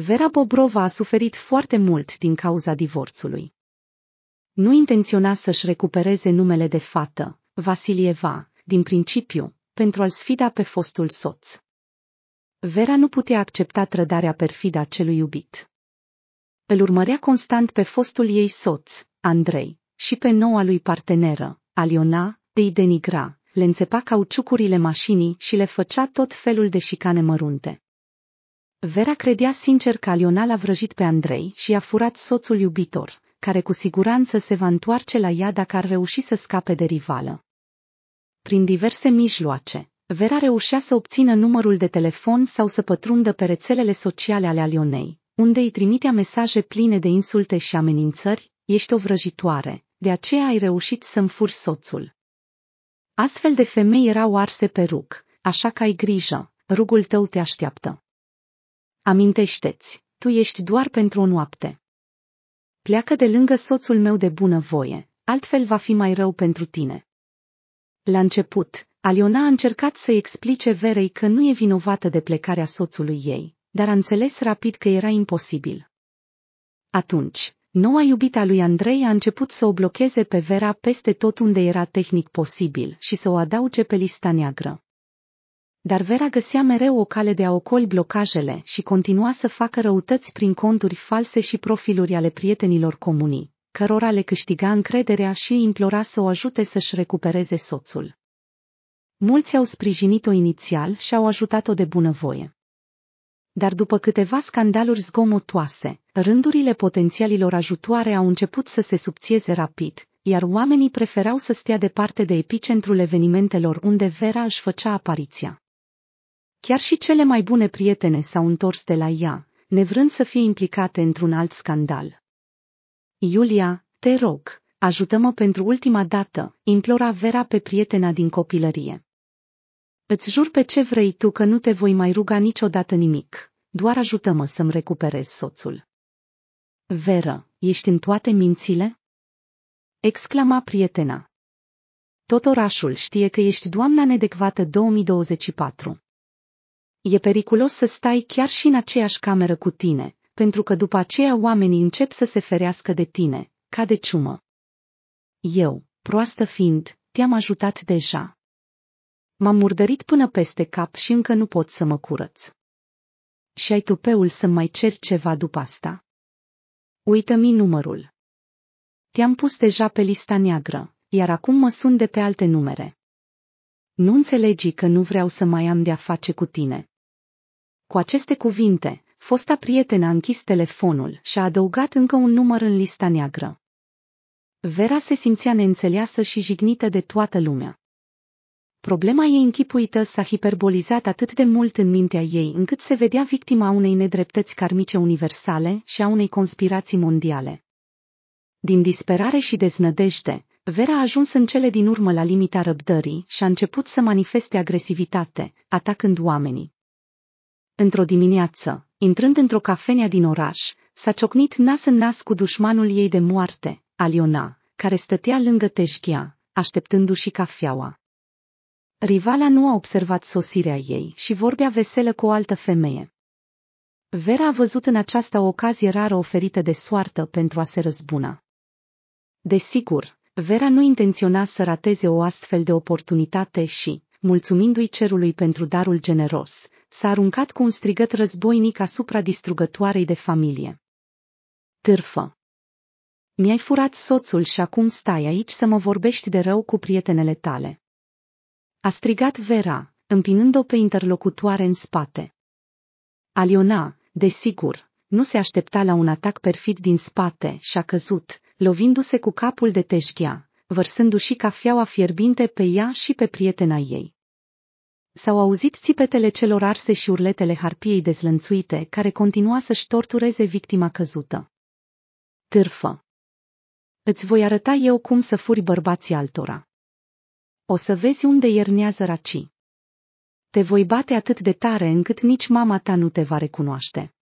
Vera Bobrova a suferit foarte mult din cauza divorțului. Nu intenționa să-și recupereze numele de fată, Vasilieva, din principiu, pentru a-l sfida pe fostul soț. Vera nu putea accepta trădarea perfidă a celui iubit. Îl urmărea constant pe fostul ei soț, Andrei, și pe noua lui parteneră, Aliona, îi denigra, le înțepa cauciucurile mașinii și le făcea tot felul de șicane mărunte. Vera credea sincer că Aliona l-a vrăjit pe Andrei și i-a furat soțul iubitor, care cu siguranță se va întoarce la ea dacă ar reuși să scape de rivală. Prin diverse mijloace, Vera reușea să obțină numărul de telefon sau să pătrundă pe rețelele sociale ale Alionei, unde îi trimitea mesaje pline de insulte și amenințări, ești o vrăjitoare, de aceea ai reușit să-mi furi soțul. Astfel de femei erau arse pe rug, așa că ai grijă, rugul tău te așteaptă. Amintește-ți, tu ești doar pentru o noapte. Pleacă de lângă soțul meu de bună voie, altfel va fi mai rău pentru tine. La început, Aliona a încercat să explice Verei că nu e vinovată de plecarea soțului ei, dar a înțeles rapid că era imposibil. Atunci, noua iubită a lui Andrei a început să o blocheze pe Vera peste tot unde era tehnic posibil și să o adauge pe lista neagră. Dar Vera găsea mereu o cale de a ocoli blocajele și continua să facă răutăți prin conturi false și profiluri ale prietenilor comunii, cărora le câștiga încrederea și îi implora să o ajute să-și recupereze soțul. Mulți au sprijinit-o inițial și au ajutat-o de bunăvoie. Dar după câteva scandaluri zgomotoase, rândurile potențialilor ajutoare au început să se subțieze rapid, iar oamenii preferau să stea departe de epicentrul evenimentelor unde Vera își făcea apariția. Chiar și cele mai bune prietene s-au întors de la ea, nevrând să fie implicate într-un alt scandal. Iulia, te rog, ajută-mă pentru ultima dată, implora Vera pe prietena din copilărie. Îți jur pe ce vrei tu că nu te voi mai ruga niciodată nimic, doar ajută-mă să-mi recuperez soțul. Vera, ești în toate mințile? Exclama prietena. Tot orașul știe că ești doamna nedecvată 2024. E periculos să stai chiar și în aceeași cameră cu tine, pentru că după aceea oamenii încep să se ferească de tine, ca de ciumă. Eu, proastă fiind, te-am ajutat deja. M-am murdărit până peste cap și încă nu pot să mă curăț. Și ai tupeul să mai ceri ceva după asta? Uită-mi numărul. Te-am pus deja pe lista neagră, iar acum mă sun de pe alte numere. Nu înțelegi că nu vreau să mai am de-a face cu tine. Cu aceste cuvinte, fosta prietenă a închis telefonul și a adăugat încă un număr în lista neagră. Vera se simțea neînțeleasă și jignită de toată lumea. Problema ei închipuită s-a hiperbolizat atât de mult în mintea ei încât se vedea victima unei nedreptăți karmice universale și a unei conspirații mondiale. Din disperare și deznădejde, Vera a ajuns în cele din urmă la limita răbdării și a început să manifeste agresivitate, atacând oamenii. Într-o dimineață, intrând într-o cafenea din oraș, s-a ciocnit nas în nas cu dușmanul ei de moarte, Aliona, care stătea lângă teșghia, așteptându-și cafeaua. Rivala nu a observat sosirea ei și vorbea veselă cu o altă femeie. Vera a văzut în aceasta o ocazie rară oferită de soartă pentru a se răzbuna. Desigur, Vera nu intenționa să rateze o astfel de oportunitate și, mulțumindu-i cerului pentru darul generos, s-a aruncat cu un strigăt războinic asupra distrugătoarei de familie. Târfă! Mi-ai furat soțul și acum stai aici să mă vorbești de rău cu prietenele tale. A strigat Vera, împinând-o pe interlocutoare în spate. Aliona, desigur, nu se aștepta la un atac perfid din spate și a căzut, lovindu-se cu capul de teșghea, vărsându-și cafeaua fierbinte pe ea și pe prietena ei. S-au auzit țipetele celor arse și urletele harpiei dezlănțuite, care continua să-și tortureze victima căzută. Târfă! Îți voi arăta eu cum să furi bărbații altora. O să vezi unde iernează racii. Te voi bate atât de tare încât nici mama ta nu te va recunoaște.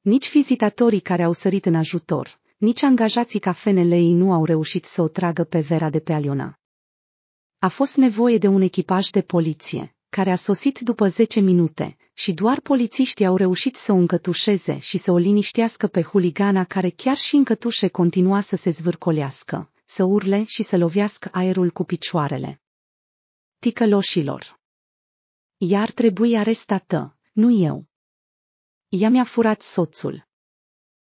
Nici vizitatorii care au sărit în ajutor, nici angajații cafenelei nu au reușit să o tragă pe Vera de pe Aliona. A fost nevoie de un echipaj de poliție, care a sosit după 10 minute, și doar polițiștii au reușit să o încătușeze și să o liniștească pe huligana care chiar și în cătușe continua să se zvârcolească, să urle și să lovească aerul cu picioarele. Ticăloșilor! Ea ar trebui arestată, nu eu. Ea mi-a furat soțul.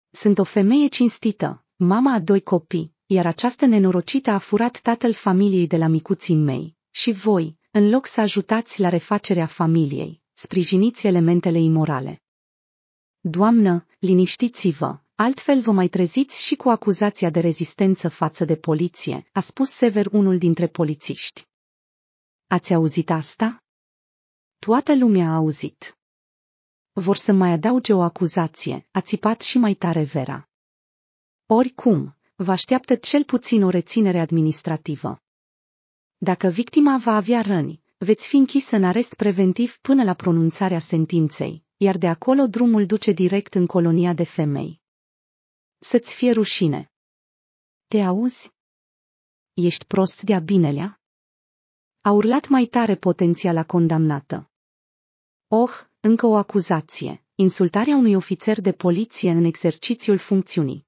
Sunt o femeie cinstită, mama a doi copii, iar această nenorocită a furat tatăl familiei de la micuții mei, și voi, în loc să ajutați la refacerea familiei, sprijiniți elementele imorale. Doamnă, liniștiți-vă, altfel vă mai treziți și cu acuzația de rezistență față de poliție, a spus sever unul dintre polițiști. Ați auzit asta? Toată lumea a auzit. Vor să mai adauge o acuzație, a țipat și mai tare Vera. Oricum, vă așteaptă cel puțin o reținere administrativă. Dacă victima va avea răni, veți fi închisă în arest preventiv până la pronunțarea sentinței, iar de acolo drumul duce direct în colonia de femei. Să-ți fie rușine. Te auzi? Ești prost de-a binelea? A urlat mai tare potențiala condamnată. Oh, încă o acuzație, insultarea unui ofițer de poliție în exercițiul funcțiunii.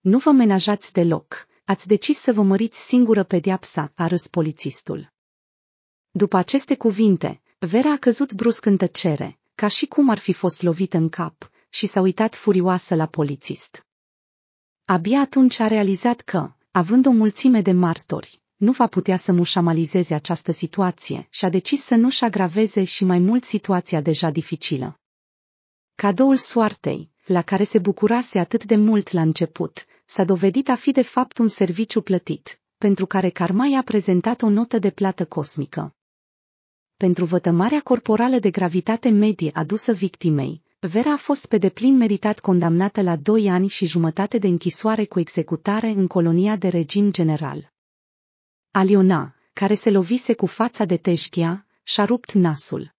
Nu vă menajați deloc, ați decis să vă măriți singură pediapsa, a râs polițistul. După aceste cuvinte, Vera a căzut brusc în tăcere, ca și cum ar fi fost lovită în cap, și s-a uitat furioasă la polițist. Abia atunci a realizat că, având o mulțime de martori, nu va putea să mușamalizeze această situație și a decis să nu-și agraveze și mai mult situația deja dificilă. Cadoul soartei, la care se bucurase atât de mult la început, s-a dovedit a fi de fapt un serviciu plătit, pentru care karma i-a prezentat o notă de plată cosmică. Pentru vătămarea corporală de gravitate medie adusă victimei, Vera a fost pe deplin meritat condamnată la doi ani și jumătate de închisoare cu executare în colonia de regim general. Aliona, care se lovise cu fața de teșchia, și-a rupt nasul.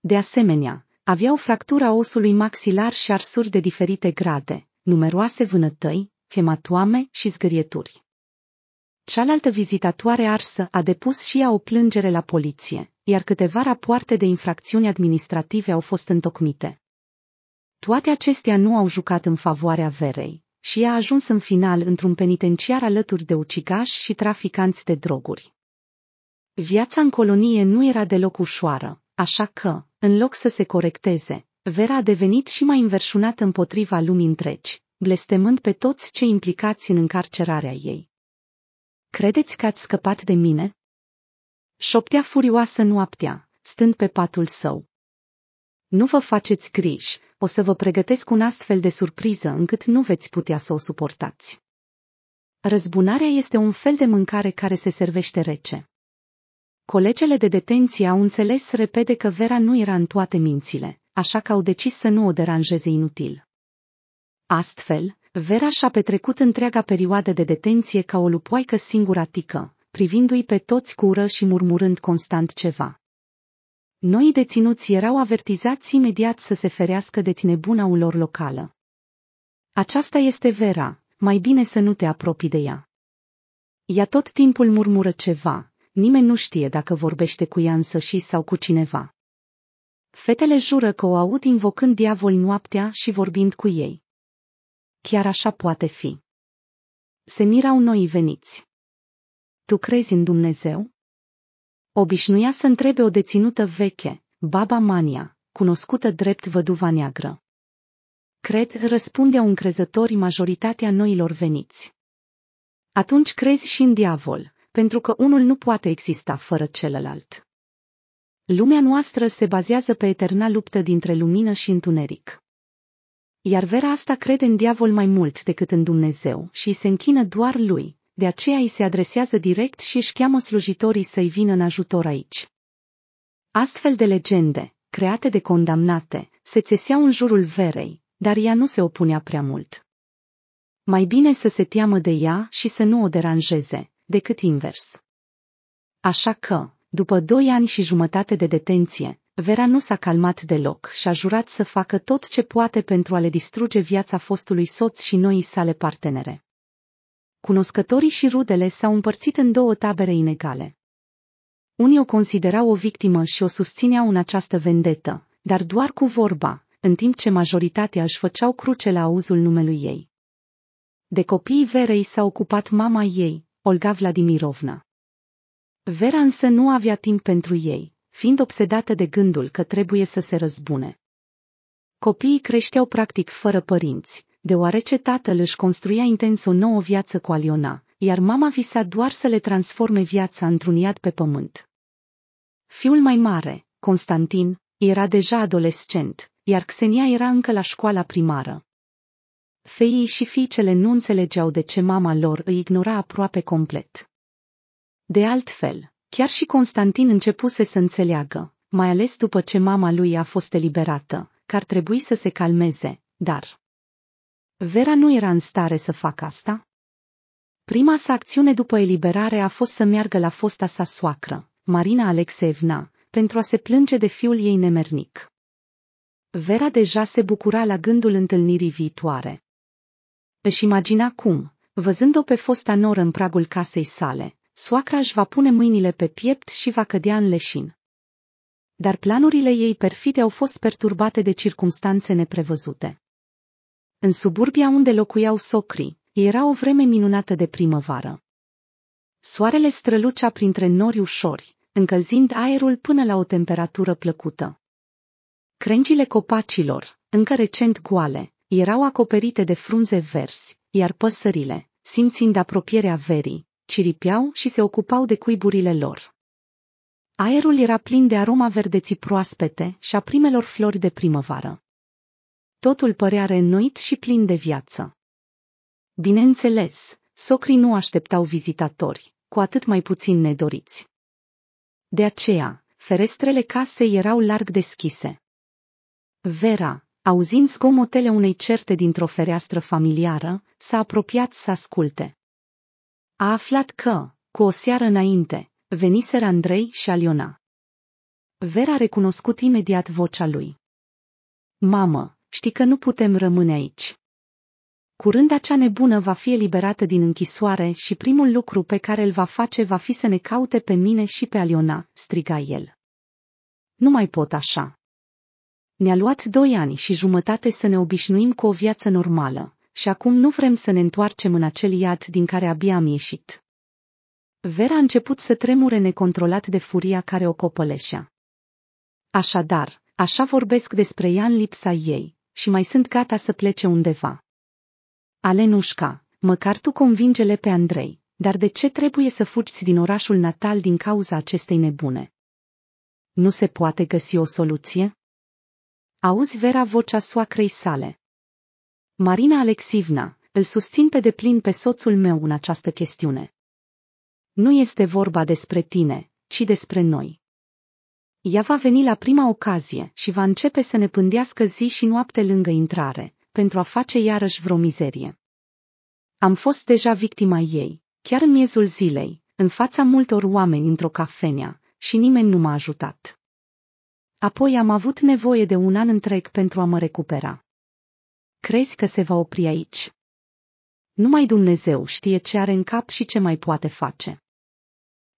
De asemenea, avea o fractură a osului maxilar și arsuri de diferite grade, numeroase vânătăi, hematoame și zgârieturi. Cealaltă vizitatoare arsă a depus și ea o plângere la poliție, iar câteva rapoarte de infracțiuni administrative au fost întocmite. Toate acestea nu au jucat în favoarea Verei, și ea a ajuns în final într-un penitenciar alături de ucigași și traficanți de droguri. Viața în colonie nu era deloc ușoară, așa că, în loc să se corecteze, Vera a devenit și mai înverșunată împotriva lumii întregi, blestemând pe toți cei implicați în încarcerarea ei. Credeți că ați scăpat de mine? Șoptea furioasă noaptea, stând pe patul său. Nu vă faceți griji, o să vă pregătesc un astfel de surpriză încât nu veți putea să o suportați. Răzbunarea este un fel de mâncare care se servește rece. Colegele de detenție au înțeles repede că Vera nu era în toate mințile, așa că au decis să nu o deranjeze inutil. Astfel, Vera și-a petrecut întreaga perioadă de detenție ca o lupoaică singuratică, privindu-i pe toți cu ură și murmurând constant ceva. Noi deținuți erau avertizați imediat să se ferească de tinebuna lor locală. Aceasta este Vera, mai bine să nu te apropii de ea. Ea tot timpul murmură ceva, nimeni nu știe dacă vorbește cu ea însă și sau cu cineva. Fetele jură că o aud invocând diavol noaptea și vorbind cu ei. Chiar așa poate fi. Se mirau noi veniți. Tu crezi în Dumnezeu? Obișnuia să întrebe o deținută veche, Baba Mania, cunoscută drept văduva neagră. Cred, răspundeau încrezătorii majoritatea noilor veniți. Atunci crezi și în diavol, pentru că unul nu poate exista fără celălalt. Lumea noastră se bazează pe eterna luptă dintre lumină și întuneric. Iar Vera asta crede în diavol mai mult decât în Dumnezeu și se închină doar lui, de aceea îi se adresează direct și își cheamă slujitorii să-i vină în ajutor aici. Astfel de legende, create de condamnate, se țeseau în jurul verei, dar ea nu se opunea prea mult. Mai bine să se teamă de ea și să nu o deranjeze, decât invers. Așa că, după doi ani și jumătate de detenție, Vera nu s-a calmat deloc și a jurat să facă tot ce poate pentru a le distruge viața fostului soț și noii sale partenere cunoscătorii și rudele s-au împărțit în două tabere inegale. Unii o considerau o victimă și o susțineau în această vendetă, dar doar cu vorba, în timp ce majoritatea își făceau cruce la auzul numelui ei. De copiii Verei s-a ocupat mama ei, Olga Vladimirovna. Vera însă nu avea timp pentru ei, fiind obsedată de gândul că trebuie să se răzbune. Copiii creșteau practic fără părinți, deoarece tatăl își construia intens o nouă viață cu Aliona, iar mama visa doar să le transforme viața într-un iad pe pământ. Fiul mai mare, Constantin, era deja adolescent, iar Xenia era încă la școala primară. Feii și fiicele nu înțelegeau de ce mama lor îi ignora aproape complet. De altfel, chiar și Constantin începuse să înțeleagă, mai ales după ce mama lui a fost eliberată, că ar trebui să se calmeze, dar... Vera nu era în stare să facă asta? Prima sa acțiune după eliberare a fost să meargă la fosta sa soacră, Marina Alexeevna, pentru a se plânge de fiul ei nemernic. Vera deja se bucura la gândul întâlnirii viitoare. Își imagina cum, văzând-o pe fosta noră în pragul casei sale, soacra își va pune mâinile pe piept și va cădea în leșin. Dar planurile ei perfide au fost perturbate de circumstanțe neprevăzute. În suburbia unde locuiau socrii, era o vreme minunată de primăvară. Soarele strălucea printre nori ușori, încălzind aerul până la o temperatură plăcută. Crengile copacilor, încă recent goale, erau acoperite de frunze verzi, iar păsările, simțind apropierea verii, ciripeau și se ocupau de cuiburile lor. Aerul era plin de aroma verdeții proaspete și a primelor flori de primăvară. Totul părea reînnoit și plin de viață. Bineînțeles, socrii nu așteptau vizitatori, cu atât mai puțin nedoriți. De aceea, ferestrele casei erau larg deschise. Vera, auzind zgomotele unei certe dintr-o fereastră familiară, s-a apropiat să asculte. A aflat că, cu o seară înainte, veniseră Andrei și Aliona. Vera a recunoscut imediat vocea lui. Mamă, știi că nu putem rămâne aici. Curând acea nebună va fi eliberată din închisoare și primul lucru pe care îl va face va fi să ne caute pe mine și pe Aliona, striga el. Nu mai pot așa. Ne-a luat doi ani și jumătate să ne obișnuim cu o viață normală, și acum nu vrem să ne întoarcem în acel iad din care abia am ieșit. Vera a început să tremure necontrolat de furia care o copăleșea. Așadar, așa vorbesc despre ea în lipsa ei, și mai sunt gata să plece undeva. Alenușca, măcar tu convinge-le pe Andrei, dar de ce trebuie să fugi din orașul natal din cauza acestei nebune? Nu se poate găsi o soluție? Auzi Vera vocea soacrei sale. Marina Alexivna, îl susțin pe deplin pe soțul meu în această chestiune. Nu este vorba despre tine, ci despre noi. Ea va veni la prima ocazie și va începe să ne pândească zi și noapte lângă intrare, pentru a face iarăși vreo mizerie. Am fost deja victima ei, chiar în miezul zilei, în fața multor oameni într-o cafenea, și nimeni nu m-a ajutat. Apoi am avut nevoie de un an întreg pentru a mă recupera. Crezi că se va opri aici? Numai Dumnezeu știe ce are în cap și ce mai poate face.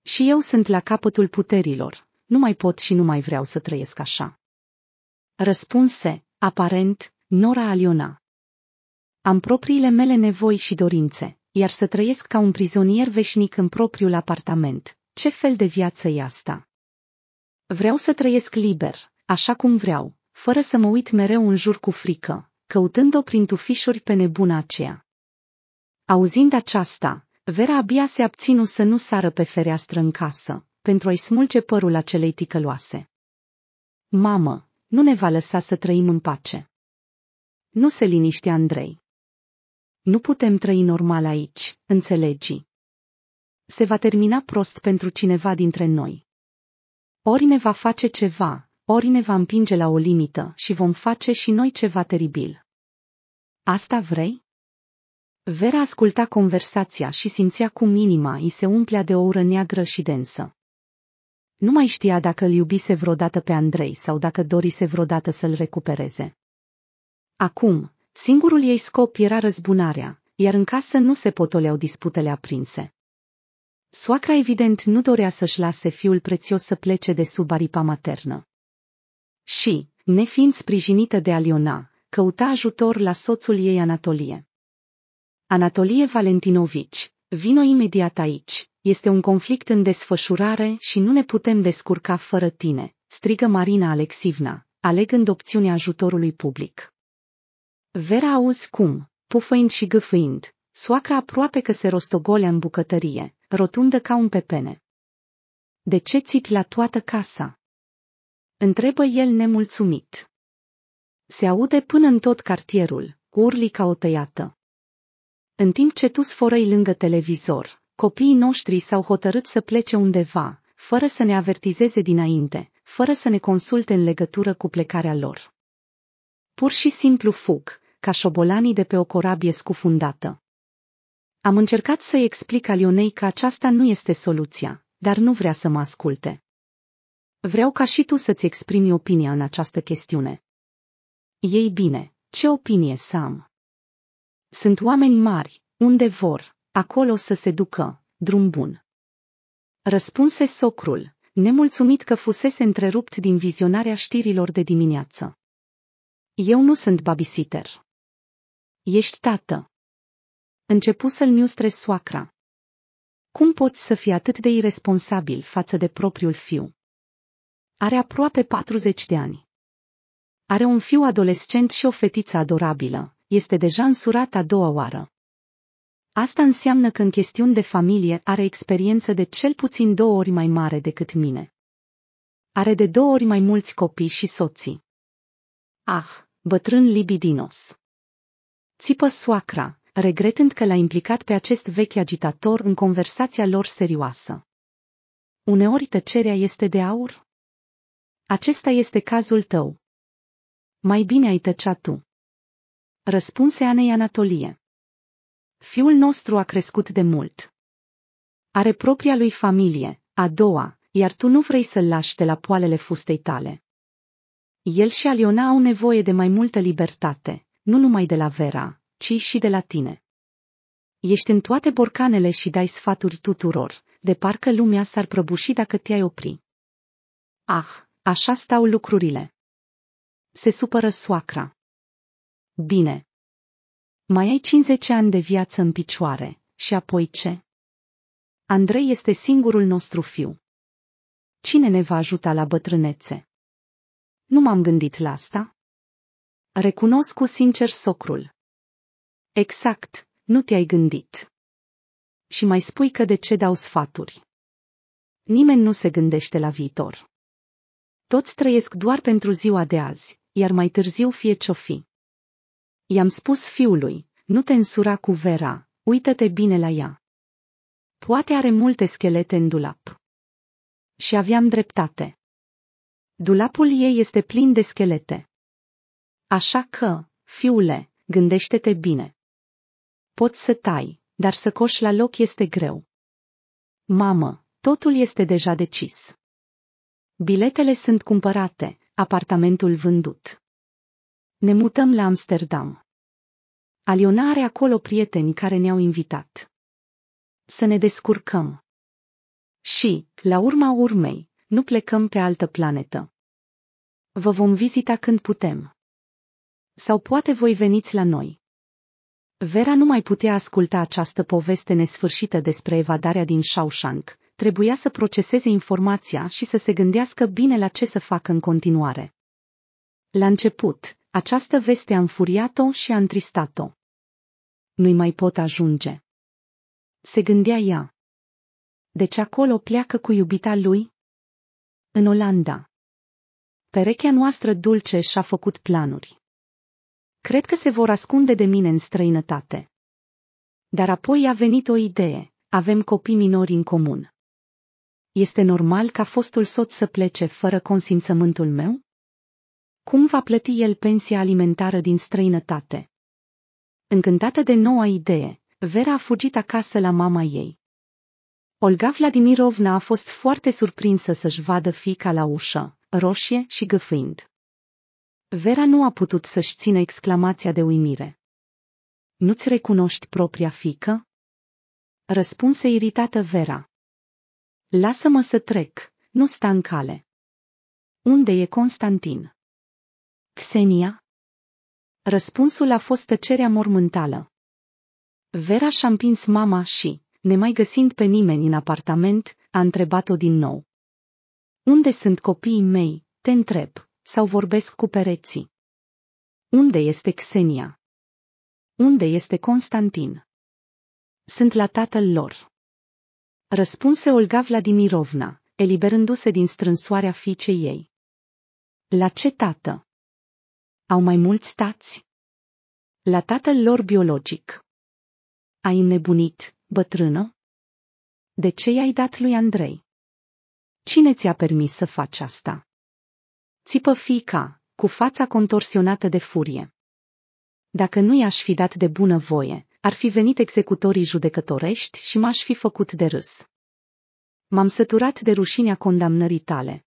Și eu sunt la capătul puterilor, nu mai pot și nu mai vreau să trăiesc așa. Răspunse, aparent, Nora Aliona. Am propriile mele nevoi și dorințe, iar să trăiesc ca un prizonier veșnic în propriul apartament, ce fel de viață e asta? Vreau să trăiesc liber, așa cum vreau, fără să mă uit mereu în jur cu frică, căutând-o prin tufișuri pe nebuna aceea. Auzind aceasta, Vera abia se abținu să nu sară pe fereastră în casă, pentru a-i smulge părul acelei ticăloase. Mamă, nu ne va lăsa să trăim în pace. Nu se liniște Andrei. Nu putem trăi normal aici, înțelegi. Se va termina prost pentru cineva dintre noi. Ori ne va face ceva, ori ne va împinge la o limită și vom face și noi ceva teribil. Asta vrei? Vera asculta conversația și simțea cum inima îi se umplea de o ură neagră și densă. Nu mai știa dacă îl iubise vreodată pe Andrei sau dacă dorise vreodată să-l recupereze. Acum, singurul ei scop era răzbunarea, iar în casă nu se potoleau disputele aprinse. Soacra evident nu dorea să-și lase fiul prețios să plece de sub aripa maternă. Și, nefiind sprijinită de Aliona, căuta ajutor la soțul ei Anatolie. Anatolie Valentinovici, vino imediat aici, este un conflict în desfășurare și nu ne putem descurca fără tine, strigă Marina Alexivna, alegând opțiunea ajutorului public. Vera auzi cum, pufăind și gâfâind, soacra aproape că se rostogolea în bucătărie, rotundă ca un pepene. De ce țipi la toată casa? Întrebă el nemulțumit. Se aude până în tot cartierul, urli ca o tăiată. În timp ce tu sforăi lângă televizor, copiii noștri s-au hotărât să plece undeva, fără să ne avertizeze dinainte, fără să ne consulte în legătură cu plecarea lor. Pur și simplu fug, ca șobolanii de pe o corabie scufundată. Am încercat să-i explic Alionei că aceasta nu este soluția, dar nu vrea să mă asculte. Vreau ca și tu să-ți exprimi opinia în această chestiune. Ei bine, ce opinie să am? Sunt oameni mari, unde vor, acolo să se ducă, drum bun. Răspunse socrul, nemulțumit că fusese întrerupt din vizionarea știrilor de dimineață. Eu nu sunt babysitter. Ești tată. Începu să-l miustre soacra. Cum poți să fii atât de irresponsabil față de propriul fiu? Are aproape 40 de ani. Are un fiu adolescent și o fetiță adorabilă, este deja însurat a doua oară. Asta înseamnă că în chestiuni de familie are experiență de cel puțin două ori mai mare decât mine. Are de două ori mai mulți copii și soții. Ah, bătrân libidinos. Țipă soacra, regretând că l-a implicat pe acest vechi agitator în conversația lor serioasă. Uneori tăcerea este de aur? Acesta este cazul tău. Mai bine ai tăcea tu. Răspunse Anei Anatolie. Fiul nostru a crescut de mult. Are propria lui familie, a doua, iar tu nu vrei să-l lași de la poalele fustei tale. El și Aliona au nevoie de mai multă libertate, nu numai de la Vera, ci și de la tine. Ești în toate borcanele și dai sfaturi tuturor, de parcă lumea s-ar prăbuși dacă te-ai opri. Ah, așa stau lucrurile. Se supără soacra. Bine. Mai ai 50 ani de viață în picioare, și apoi ce? Andrei este singurul nostru fiu. Cine ne va ajuta la bătrânețe? Nu m-am gândit la asta. Recunosc cu sincer socrul. Exact, nu te-ai gândit. Și mai spui că de ce dau sfaturi. Nimeni nu se gândește la viitor. Toți trăiesc doar pentru ziua de azi, iar mai târziu fie ce-o fi. I-am spus fiului, nu te însura cu Vera, uită-te bine la ea. Poate are multe schelete în dulap. Și aveam dreptate. Dulapul ei este plin de schelete. Așa că, fiule, gândește-te bine. Poți să tai, dar să coși la loc este greu. Mamă, totul este deja decis. Biletele sunt cumpărate, apartamentul vândut. Ne mutăm la Amsterdam. Aliona are acolo prieteni care ne-au invitat. Să ne descurcăm. Și, la urma urmei, nu plecăm pe altă planetă. Vă vom vizita când putem. Sau poate voi veniți la noi. Vera nu mai putea asculta această poveste nesfârșită despre evadarea din Shawshank, trebuia să proceseze informația și să se gândească bine la ce să facă în continuare. La început, această veste a înfuriat-o și a întristat-o. Nu-i mai pot ajunge. Se gândea ea. Deci acolo pleacă cu iubita lui? În Olanda. Perechea noastră dulce și-a făcut planuri. Cred că se vor ascunde de mine în străinătate. Dar apoi a venit o idee, avem copii minori în comun. Este normal ca fostul soț să plece fără consimțământul meu? Cum va plăti el pensia alimentară din străinătate? Încântată de noua idee, Vera a fugit acasă la mama ei. Olga Vladimirovna a fost foarte surprinsă să-și vadă fica la ușă, roșie și gâfâind. Vera nu a putut să-și țină exclamația de uimire. Nu-ți recunoști propria fică? Răspunse iritată Vera. Lasă-mă să trec, nu sta în cale. Unde e Constantin? Xenia? Răspunsul a fost tăcerea mormântală. Vera și-a împins mama și, nemai găsind pe nimeni în apartament, a întrebat-o din nou. Unde sunt copiii mei, te întreb, sau vorbesc cu pereții? Unde este Xenia? Unde este Constantin? Sunt la tatăl lor. Răspunse Olga Vladimirovna, eliberându-se din strânsoarea fiicei ei. La ce tată? Au mai mulți tați? La tatăl lor biologic. Ai înnebunit, bătrână? De ce i-ai dat lui Andrei? Cine ți-a permis să faci asta? Țipă fiica, cu fața contorsionată de furie. Dacă nu i-aș fi dat de bună voie, ar fi venit executorii judecătorești și m-aș fi făcut de râs. M-am săturat de rușinea condamnării tale.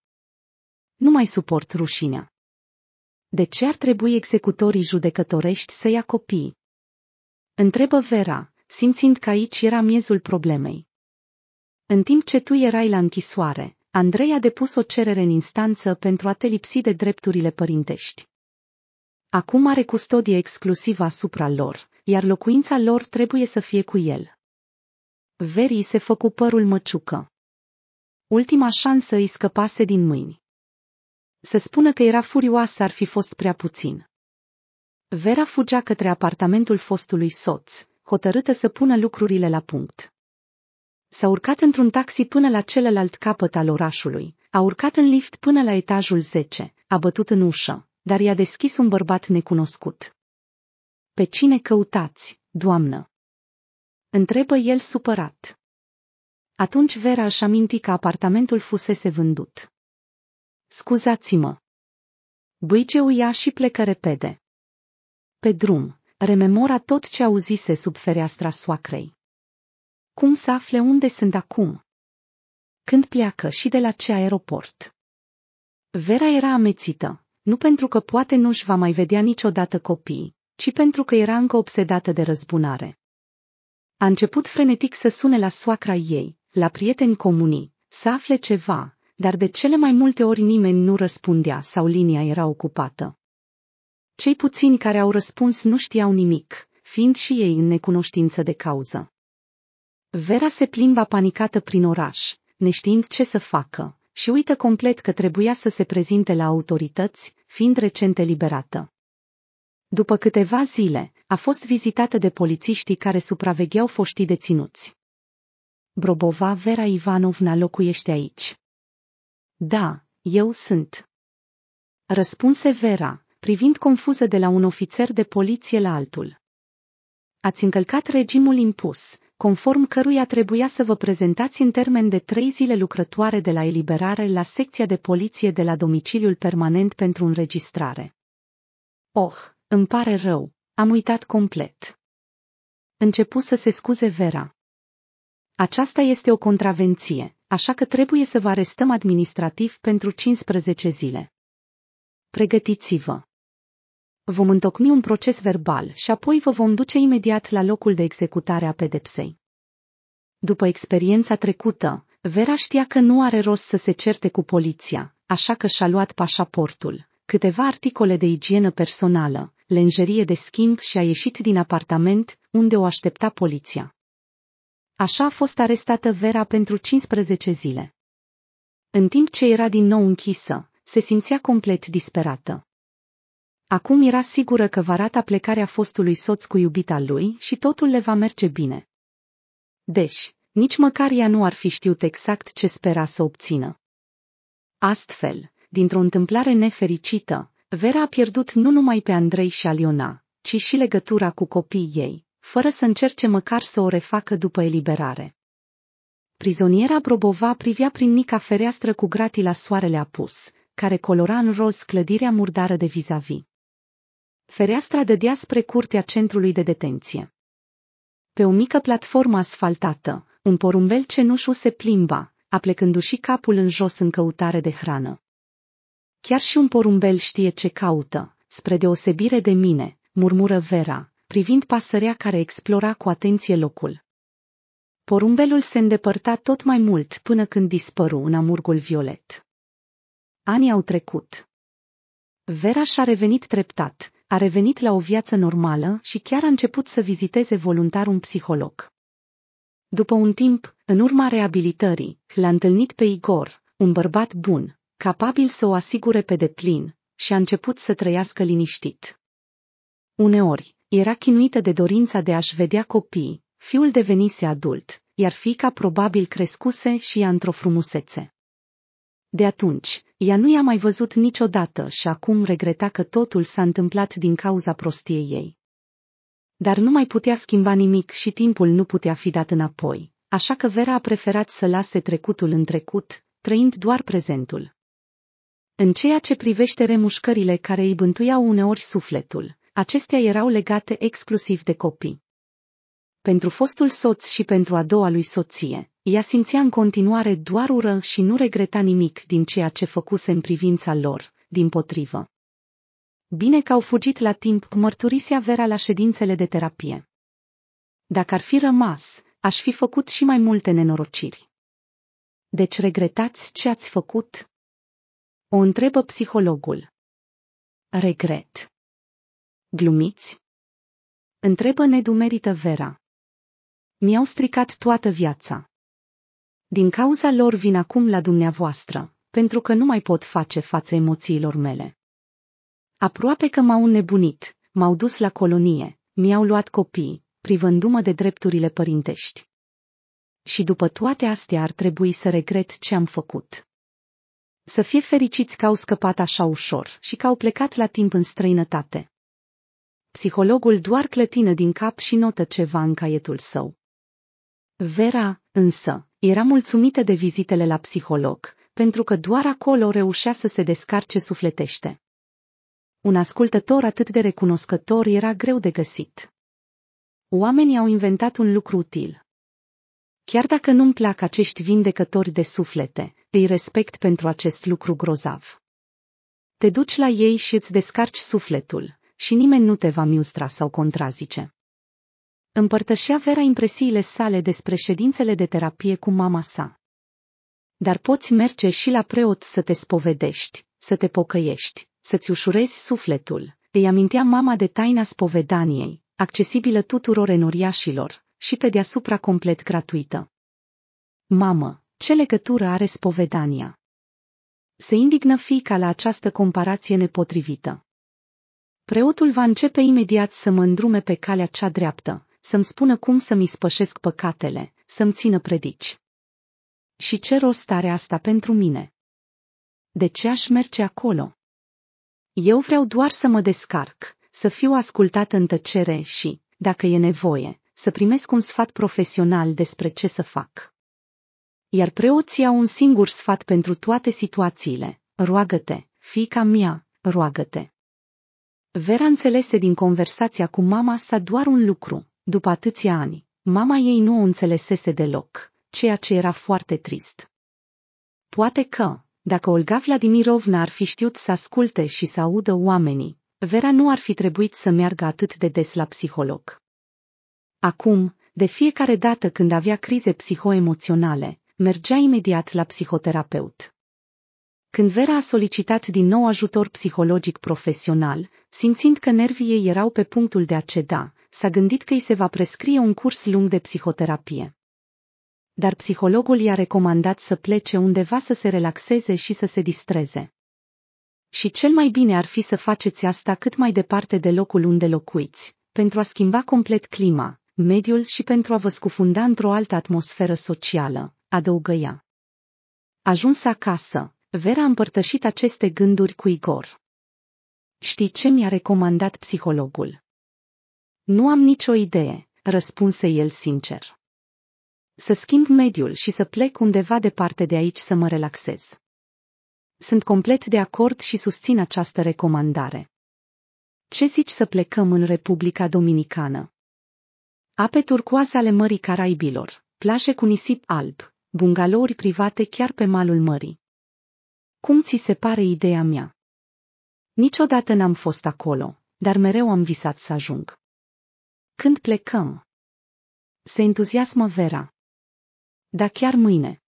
Nu mai suport rușinea. De ce ar trebui executorii judecătorești să ia copii? Întrebă Vera, simțind că aici era miezul problemei. În timp ce tu erai la închisoare, Andrei a depus o cerere în instanță pentru a te lipsi de drepturile părintești. Acum are custodie exclusivă asupra lor, iar locuința lor trebuie să fie cu el. Veri se făcu părul măciucă. Ultima șansă îi scăpase din mâini. Să spună că era furioasă ar fi fost prea puțin. Vera fugea către apartamentul fostului soț, hotărâtă să pună lucrurile la punct. S-a urcat într-un taxi până la celălalt capăt al orașului, a urcat în lift până la etajul 10, a bătut în ușă, dar i-a deschis un bărbat necunoscut. Pe cine căutați, doamnă? Întrebă el supărat. Atunci Vera își aminti că apartamentul fusese vândut. Scuzați-mă. Băice uia și plecă repede. Pe drum, rememora tot ce auzise sub fereastra soacrei. Cum să afle unde sunt acum? Când pleacă și de la ce aeroport? Vera era amețită, nu pentru că poate nu-și va mai vedea niciodată copiii, ci pentru că era încă obsedată de răzbunare. A început frenetic să sune la soacra ei, la prieteni comuni, să afle ceva, dar de cele mai multe ori nimeni nu răspundea sau linia era ocupată. Cei puțini care au răspuns nu știau nimic, fiind și ei în necunoștință de cauză. Vera se plimba panicată prin oraș, neștiind ce să facă, și uită complet că trebuia să se prezinte la autorități, fiind recent eliberată. După câteva zile, a fost vizitată de polițiștii care supravegheau foștii deținuți. Brobova Vera Ivanovna locuiește aici. Da, eu sunt. Răspunse Vera, privind confuză de la un ofițer de poliție la altul. Ați încălcat regimul impus, conform căruia trebuia să vă prezentați în termen de trei zile lucrătoare de la eliberare la secția de poliție de la domiciliul permanent pentru înregistrare. Oh, îmi pare rău, am uitat complet. Începu să se scuze Vera. Aceasta este o contravenție, așa că trebuie să vă arestăm administrativ pentru 15 zile. Pregătiți-vă. Vom întocmi un proces verbal și apoi vă vom duce imediat la locul de executare a pedepsei. După experiența trecută, Vera știa că nu are rost să se certe cu poliția, așa că și-a luat pașaportul, câteva articole de igienă personală, lenjerie de schimb și a ieșit din apartament, unde o aștepta poliția. Așa a fost arestată Vera pentru 15 zile. În timp ce era din nou închisă, se simțea complet disperată. Acum era sigură că va rata plecarea fostului soț cu iubita lui și totul le va merge bine. Deci, nici măcar ea nu ar fi știut exact ce spera să obțină. Astfel, dintr-o întâmplare nefericită, Vera a pierdut nu numai pe Andrei și Aliona, ci și legătura cu copiii ei, fără să încerce măcar să o refacă după eliberare. Prizoniera Brobova privea prin mica fereastră cu gratii la soarele apus, care colora în roz clădirea murdară de vis-a-vis. Fereastra dădea spre curtea centrului de detenție. Pe o mică platformă asfaltată, un porumbel cenușu se plimba, aplecându-și capul în jos în căutare de hrană. Chiar și un porumbel știe ce caută, spre deosebire de mine, murmură Vera, privind pasărea care explora cu atenție locul. Porumbelul se îndepărta tot mai mult până când dispăru în amurgul violet. Anii au trecut. Vera și-a revenit treptat, a revenit la o viață normală și chiar a început să viziteze voluntar un psiholog. După un timp, în urma reabilitării, l-a întâlnit pe Igor, un bărbat bun, capabil să o asigure pe deplin, și a început să trăiască liniștit. Uneori, era chinuită de dorința de a-și vedea copiii, fiul devenise adult, iar fiica probabil crescuse și ea într-o frumusețe. De atunci, ea nu i-a mai văzut niciodată și acum regreta că totul s-a întâmplat din cauza prostiei ei. Dar nu mai putea schimba nimic și timpul nu putea fi dat înapoi, așa că Vera a preferat să lase trecutul în trecut, trăind doar prezentul. În ceea ce privește remușcările care îi bântuiau uneori sufletul, acestea erau legate exclusiv de copii. Pentru fostul soț și pentru a doua lui soție, ea simțea în continuare doar ură și nu regreta nimic din ceea ce făcuse în privința lor, din potrivă. Bine că au fugit la timp, mărturisea Vera la ședințele de terapie. Dacă ar fi rămas, aș fi făcut și mai multe nenorociri. Deci regretați ce ați făcut? O întrebă psihologul. Regret. Glumiți? Întrebă nedumerită Vera. Mi-au stricat toată viața. Din cauza lor vin acum la dumneavoastră, pentru că nu mai pot face față emoțiilor mele. Aproape că m-au înnebunit, m-au dus la colonie, mi-au luat copii, privându-mă de drepturile părintești. Și după toate astea ar trebui să regret ce am făcut. Să fie fericiți că au scăpat așa ușor și că au plecat la timp în străinătate. Psihologul doar clătină din cap și notă ceva în caietul său. Vera, însă, era mulțumită de vizitele la psiholog, pentru că doar acolo reușea să se descarce sufletește. Un ascultător atât de recunoscător era greu de găsit. Oamenii au inventat un lucru util. Chiar dacă nu-mi plac acești vindecători de suflete, îi respect pentru acest lucru grozav. Te duci la ei și îți descarci sufletul, și nimeni nu te va miustra sau contrazice. Împărtășea Vera impresiile sale despre ședințele de terapie cu mama sa. Dar poți merge și la preot să te spovedești, să te pocăiești, să-ți ușurezi sufletul, îi amintea mama de taina spovedaniei, accesibilă tuturor enoriașilor și pe deasupra complet gratuită. Mamă, ce legătură are spovedania? Se indignă fica la această comparație nepotrivită. Preotul va începe imediat să mă îndrume pe calea cea dreaptă, să-mi spună cum să-mi spășesc păcatele, să-mi țină predici. Și ce rost are asta pentru mine? De ce aș merge acolo? Eu vreau doar să mă descarc, să fiu ascultat în tăcere și, dacă e nevoie, să primesc un sfat profesional despre ce să fac. Iar preoții au un singur sfat pentru toate situațiile, roagă-te, fica mea, roagă-te. Vera înțelese din conversația cu mama sa doar un lucru, după atâția ani, mama ei nu o înțelesese deloc, ceea ce era foarte trist. Poate că, dacă Olga Vladimirovna ar fi știut să asculte și să audă oamenii, Vera nu ar fi trebuit să meargă atât de des la psiholog. Acum, de fiecare dată când avea crize psihoemoționale, mergea imediat la psihoterapeut. Când Vera a solicitat din nou ajutor psihologic profesional, simțind că nervii ei erau pe punctul de a ceda, s-a gândit că îi se va prescrie un curs lung de psihoterapie. Dar psihologul i-a recomandat să plece undeva să se relaxeze și să se distreze. Și cel mai bine ar fi să faceți asta cât mai departe de locul unde locuiți, pentru a schimba complet clima, mediul și pentru a vă scufunda într-o altă atmosferă socială, adăugă ea. Ajuns acasă, Vera a împărtășit aceste gânduri cu Igor. Știi ce mi-a recomandat psihologul? Nu am nicio idee, răspunse el sincer. Să schimb mediul și să plec undeva departe de aici să mă relaxez. Sunt complet de acord și susțin această recomandare. Ce zici să plecăm în Republica Dominicană? Ape turcoase ale Mării Caraibilor, plaje cu nisip alb, bungalouri private chiar pe malul mării. Cum ți se pare ideea mea? Niciodată n-am fost acolo, dar mereu am visat să ajung. Când plecăm? Se entuziasmă Vera. dar chiar mâine.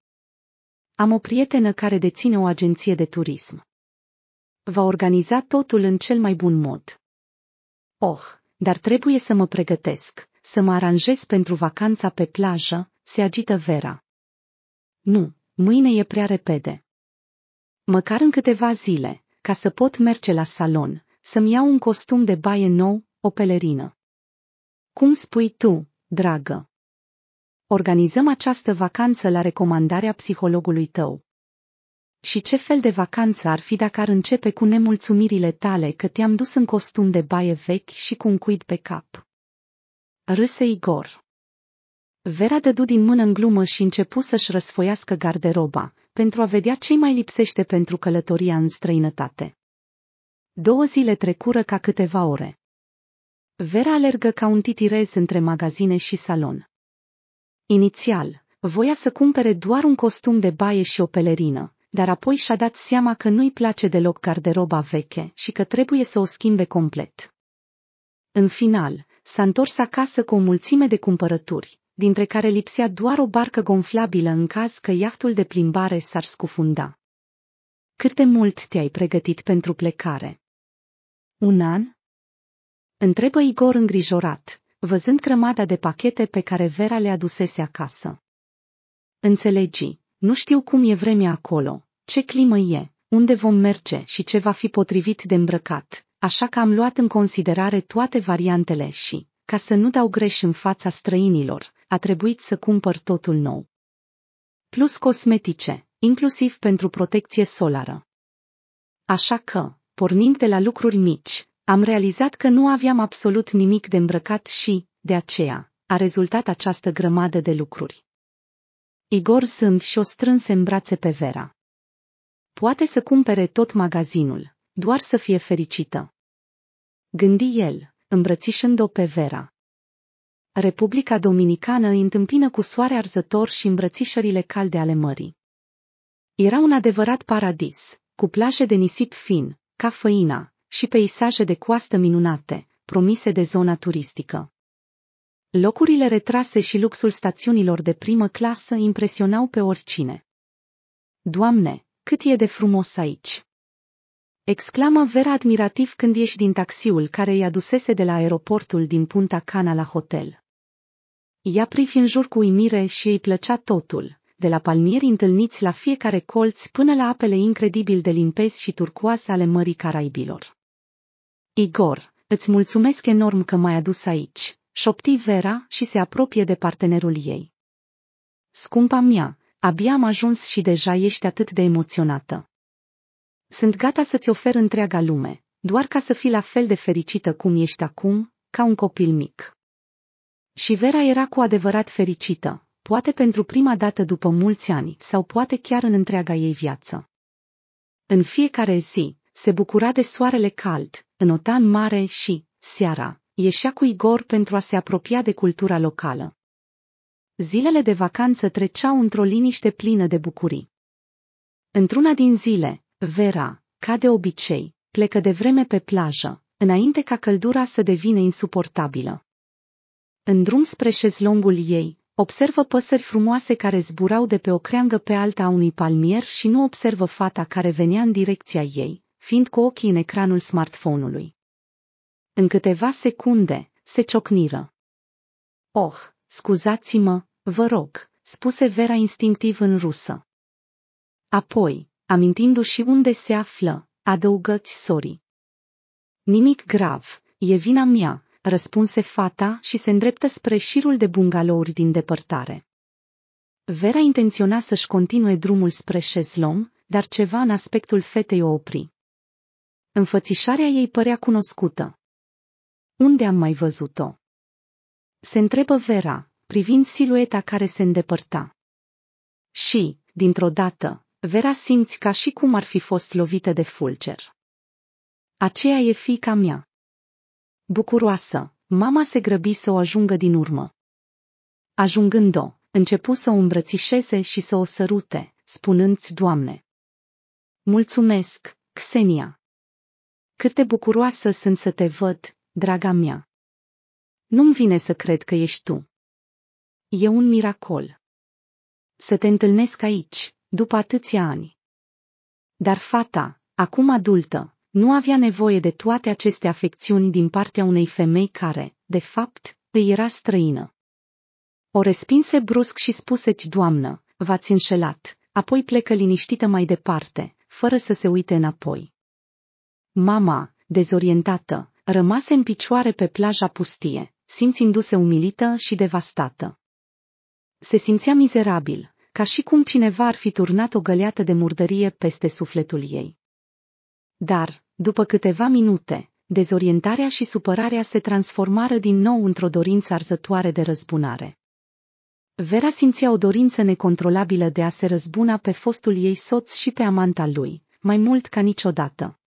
Am o prietenă care deține o agenție de turism. Va organiza totul în cel mai bun mod. Oh, dar trebuie să mă pregătesc, să mă aranjez pentru vacanța pe plajă, se agită Vera. Nu, mâine e prea repede. Măcar în câteva zile, ca să pot merge la salon, să-mi iau un costum de baie nou, o pelerină. Cum spui tu, dragă? Organizăm această vacanță la recomandarea psihologului tău. Și ce fel de vacanță ar fi dacă ar începe cu nemulțumirile tale că te-am dus în costum de baie vechi și cu un cuib pe cap? Râse Igor. Vera dădu din mână în glumă și începu să-și răsfoiască garderoba, pentru a vedea ce mai lipsește pentru călătoria în străinătate. Două zile trecură ca câteva ore. Vera alergă ca un titirez între magazine și salon. Inițial, voia să cumpere doar un costum de baie și o pelerină, dar apoi și-a dat seama că nu-i place deloc garderoba veche și că trebuie să o schimbe complet. În final, s-a întors acasă cu o mulțime de cumpărături, dintre care lipsea doar o barcă gonflabilă în caz că iahtul de plimbare s-ar scufunda. Cât de mult te-ai pregătit pentru plecare? Un an? Întrebă Igor îngrijorat, văzând grămada de pachete pe care Vera le adusese acasă. Înțelegi, nu știu cum e vremea acolo, ce climă e, unde vom merge și ce va fi potrivit de îmbrăcat, așa că am luat în considerare toate variantele și, ca să nu dau greș în fața străinilor, a trebuit să cumpăr totul nou. Plus cosmetice, inclusiv pentru protecție solară. Așa că, pornind de la lucruri mici, am realizat că nu aveam absolut nimic de îmbrăcat și, de aceea, a rezultat această grămadă de lucruri. Igor zâmb și o strânse în brațe pe Vera. Poate să cumpere tot magazinul, doar să fie fericită. Gândi el, îmbrățișând-o pe Vera. Republica Dominicană îi întâmpină cu soare arzător și îmbrățișările calde ale mării. Era un adevărat paradis, cu plaje de nisip fin, ca făina, și peisaje de coastă minunate, promise de zona turistică. Locurile retrase și luxul stațiunilor de primă clasă impresionau pe oricine. Doamne, cât e de frumos aici! Exclamă Vera admirativ când ieși din taxiul care îi adusese de la aeroportul din Punta Cana la hotel. Ea privi în jur cu uimire și îi plăcea totul, de la palmieri întâlniți la fiecare colț până la apele incredibil de limpezi și turcoase ale Mării Caraibilor. Igor, îți mulțumesc enorm că m-ai adus aici, șopti Vera și se apropie de partenerul ei. Scumpa mea, abia am ajuns și deja ești atât de emoționată. Sunt gata să-ți ofer întreaga lume, doar ca să fii la fel de fericită cum ești acum, ca un copil mic. Și Vera era cu adevărat fericită, poate pentru prima dată după mulți ani sau poate chiar în întreaga ei viață. În fiecare zi, se bucura de soarele cald, în otan mare și, seara, ieșea cu Igor pentru a se apropia de cultura locală. Zilele de vacanță treceau într-o liniște plină de bucurii. Într-una din zile, Vera, ca de obicei, plecă de vreme pe plajă, înainte ca căldura să devină insuportabilă. În drum spre șezlongul ei, observă păsări frumoase care zburau de pe o creangă pe alta a unui palmier și nu observă fata care venea în direcția ei, fiind cu ochii în ecranul smartphone-ului. În câteva secunde, se ciocniră. Oh, scuzați-mă, vă rog, spuse Vera instinctiv în rusă. Apoi, amintindu-și unde se află, adăugă Sori. Nimic grav, e vina mea, răspunse fata și se îndreptă spre șirul de bungalouri din depărtare. Vera intenționa să-și continue drumul spre șezlom, dar ceva în aspectul fetei o opri. Înfățișarea ei părea cunoscută. Unde am mai văzut-o? Se întrebă Vera, privind silueta care se îndepărta. Și, dintr-o dată, Vera simți ca și cum ar fi fost lovită de fulger. Aceea e fica mea. Bucuroasă, mama se grăbi să o ajungă din urmă. Ajungând-o, începu să o îmbrățișeze și să o sărute, spunând-ți, Doamne. Mulțumesc, Xenia. Cât de bucuroasă sunt să te văd, draga mea. Nu-mi vine să cred că ești tu. E un miracol. să te întâlnesc aici, după atâția ani. Dar fata, acum adultă, nu avea nevoie de toate aceste afecțiuni din partea unei femei care, de fapt, îi era străină. O respinse brusc și spuse doamnă, v-ați înșelat, apoi plecă liniștită mai departe, fără să se uite înapoi. Mama, dezorientată, rămase în picioare pe plaja pustie, simțindu-se umilită și devastată. Se simțea mizerabil, ca și cum cineva ar fi turnat o găleată de murdărie peste sufletul ei. Dar, după câteva minute, dezorientarea și supărarea se transformară din nou într-o dorință arzătoare de răzbunare. Vera simțea o dorință necontrolabilă de a se răzbuna pe fostul ei soț și pe amanta lui, mai mult ca niciodată.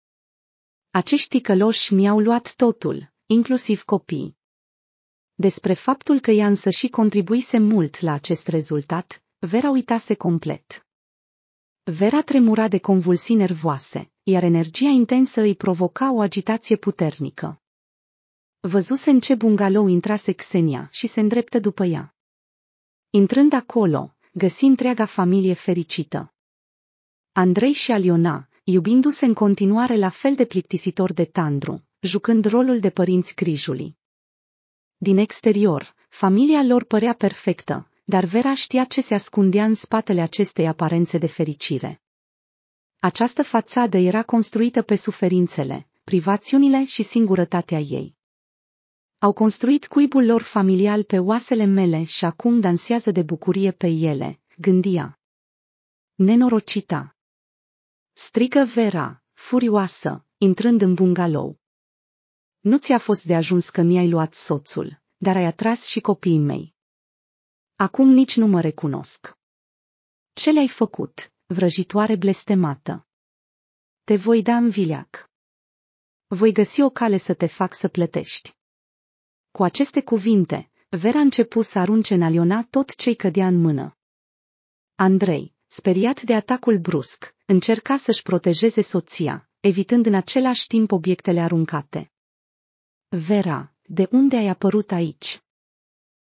Acești căloși mi-au luat totul, inclusiv copii. Despre faptul că ea însă și contribuise mult la acest rezultat, Vera uitase complet. Vera tremura de convulsii nervoase, iar energia intensă îi provoca o agitație puternică. Văzuse în ce bungalou intrase Xenia și se îndreptă după ea. Intrând acolo, găsi întreaga familie fericită. Andrei și Aliona, iubindu-se în continuare la fel de plictisitor de tandru, jucând rolul de părinți grijului. Din exterior, familia lor părea perfectă, dar Vera știa ce se ascundea în spatele acestei aparențe de fericire. Această fațadă era construită pe suferințele, privațiunile și singurătatea ei. Au construit cuibul lor familial pe oasele mele și acum dansează de bucurie pe ele, gândia. Nenorocita. Strică Vera, furioasă, intrând în bungalou. Nu ți-a fost de ajuns că mi-ai luat soțul, dar ai atras și copiii mei. Acum nici nu mă recunosc. Ce le-ai făcut, vrăjitoare blestemată? Te voi da în vileac. Voi găsi o cale să te fac să plătești. Cu aceste cuvinte, Vera începu să arunce în Aliona tot ce-i cădea în mână. Andrei, speriat de atacul brusc, încerca să-și protejeze soția, evitând în același timp obiectele aruncate. Vera, de unde ai apărut aici?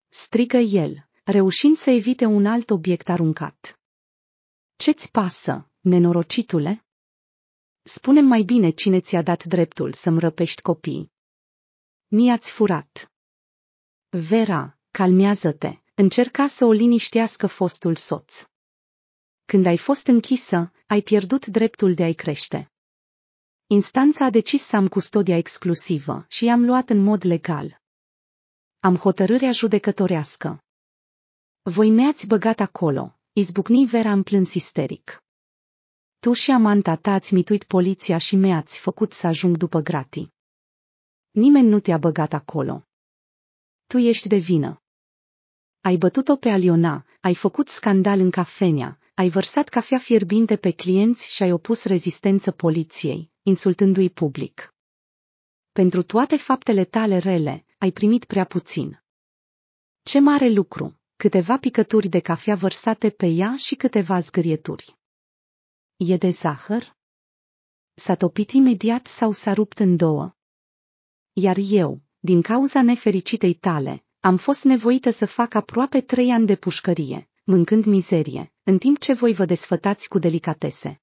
Strigă el, reușind să evite un alt obiect aruncat. Ce-ți pasă, nenorocitule? spune mai bine cine ți-a dat dreptul să-mi răpești copiii. Mi-ați furat. Vera, calmează-te, încerca să o liniștească fostul soț. Când ai fost închisă, ai pierdut dreptul de a-i crește. Instanța a decis să am custodia exclusivă și i-am luat în mod legal. Am hotărârea judecătorească. Voi mi-ați băgat acolo, izbucni Vera în plâns isteric. Tu și amanta ta ați mituit poliția și mi-ați făcut să ajung după gratii. Nimeni nu te-a băgat acolo. Tu ești de vină. Ai bătut-o pe Aliona, ai făcut scandal în cafenea, ai vărsat cafea fierbinte pe clienți și ai opus rezistență poliției, insultându-i public. Pentru toate faptele tale rele, ai primit prea puțin. Ce mare lucru, câteva picături de cafea vărsate pe ea și câteva zgârieturi. E de zahăr? S-a topit imediat sau s-a rupt în două? Iar eu, din cauza nefericitei tale, am fost nevoită să fac aproape trei ani de pușcărie, mâncând mizerie, în timp ce voi vă desfătați cu delicatese.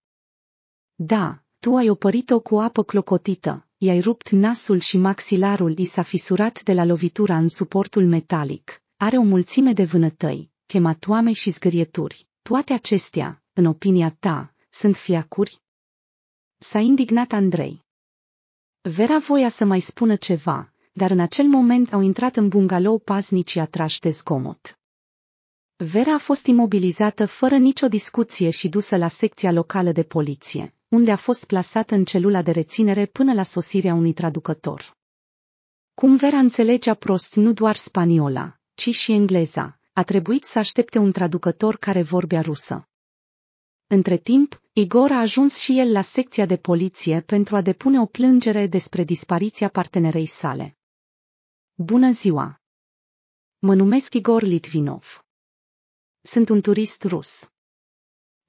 Da, tu ai opărit-o cu apă clocotită, i-ai rupt nasul și maxilarul i s-a fisurat de la lovitura în suportul metalic, are o mulțime de vânătăi, chematoame și zgârieturi. Toate acestea, în opinia ta, sunt fiacuri? S-a indignat Andrei. Vera voia să mai spună ceva, dar în acel moment au intrat în bungalou paznicii atrași de zgomot. Vera a fost imobilizată fără nicio discuție și dusă la secția locală de poliție, unde a fost plasată în celula de reținere până la sosirea unui traducător. Cum Vera înțelegea prost nu doar spaniola, ci și engleza, a trebuit să aștepte un traducător care vorbea rusă. Între timp, Igor a ajuns și el la secția de poliție pentru a depune o plângere despre dispariția partenerei sale. Bună ziua! Mă numesc Igor Litvinov. Sunt un turist rus.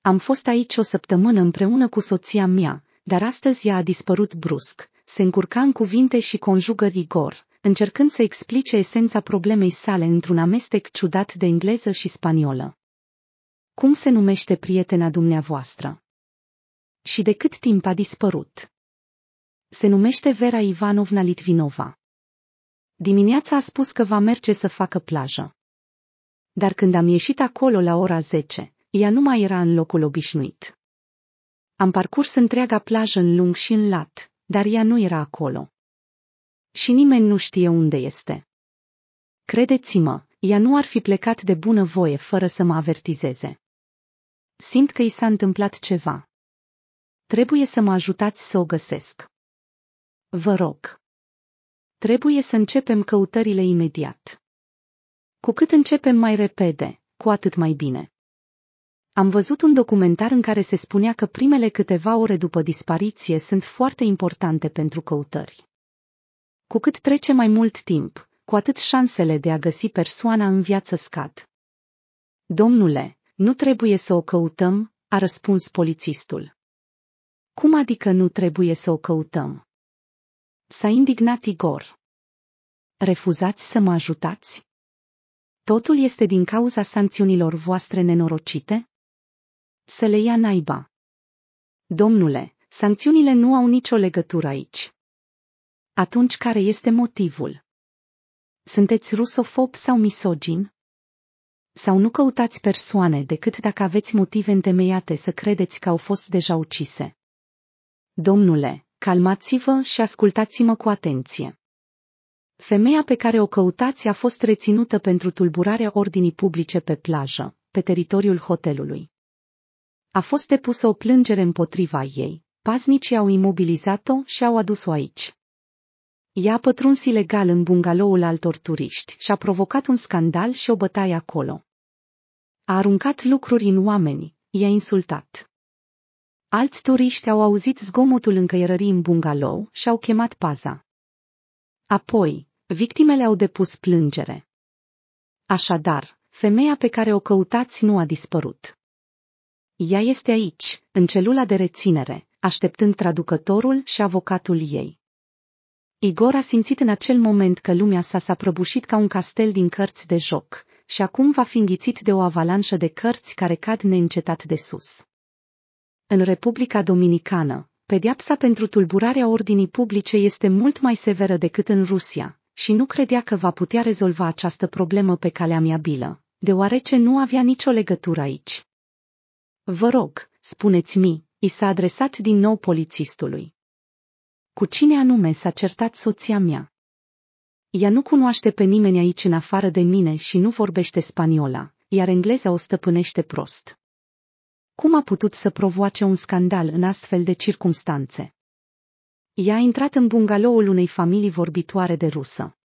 Am fost aici o săptămână împreună cu soția mea, dar astăzi ea a dispărut brusc, se încurca în cuvinte și conjugă Igor, încercând să explice esența problemei sale într-un amestec ciudat de engleză și spaniolă. Cum se numește prietena dumneavoastră? Și de cât timp a dispărut? Se numește Vera Ivanovna Litvinova. Dimineața a spus că va merge să facă plajă. Dar când am ieșit acolo la ora 10, ea nu mai era în locul obișnuit. Am parcurs întreaga plajă în lung și în lat, dar ea nu era acolo. Și nimeni nu știe unde este. Credeți-mă, ea nu ar fi plecat de bună voie fără să mă avertizeze. Simt că i s-a întâmplat ceva. Trebuie să mă ajutați să o găsesc. Vă rog. Trebuie să începem căutările imediat. Cu cât începem mai repede, cu atât mai bine. Am văzut un documentar în care se spunea că primele câteva ore după dispariție sunt foarte importante pentru căutări. Cu cât trece mai mult timp, cu atât șansele de a găsi persoana în viață scad. Domnule, nu trebuie să o căutăm, a răspuns polițistul. Cum adică nu trebuie să o căutăm? S-a indignat Igor. Refuzați să mă ajutați? Totul este din cauza sancțiunilor voastre nenorocite? Să le ia naiba. Domnule, sancțiunile nu au nicio legătură aici. Atunci care este motivul? Sunteți rusofob sau misogin? Sau nu căutați persoane decât dacă aveți motive întemeiate să credeți că au fost deja ucise? Domnule, calmați-vă și ascultați-mă cu atenție. Femeia pe care o căutați a fost reținută pentru tulburarea ordinii publice pe plajă, pe teritoriul hotelului. A fost depusă o plângere împotriva ei, paznicii au imobilizat-o și au adus-o aici. Ea a pătruns ilegal în bungaloul altor turiști și a provocat un scandal și o bătaie acolo. A aruncat lucruri în oameni, i-a insultat. Alți turiști au auzit zgomotul încăierării în bungalou și au chemat paza. Apoi, victimele au depus plângere. Așadar, femeia pe care o căutați nu a dispărut. Ea este aici, în celula de reținere, așteptând traducătorul și avocatul ei. Igor a simțit în acel moment că lumea sa s-a prăbușit ca un castel din cărți de joc și acum va fi înghițit de o avalanșă de cărți care cad neîncetat de sus. În Republica Dominicană, pediapsa pentru tulburarea ordinii publice este mult mai severă decât în Rusia și nu credea că va putea rezolva această problemă pe calea amiabilă, deoarece nu avea nicio legătură aici. Vă rog, spuneți-mi, i s-a adresat din nou polițistului. Cu cine anume s-a certat soția mea? Ea nu cunoaște pe nimeni aici în afară de mine și nu vorbește spaniola, iar engleza o stăpânește prost. Cum a putut să provoace un scandal în astfel de circumstanțe? Ea a intrat în bungaloul unei familii vorbitoare de rusă.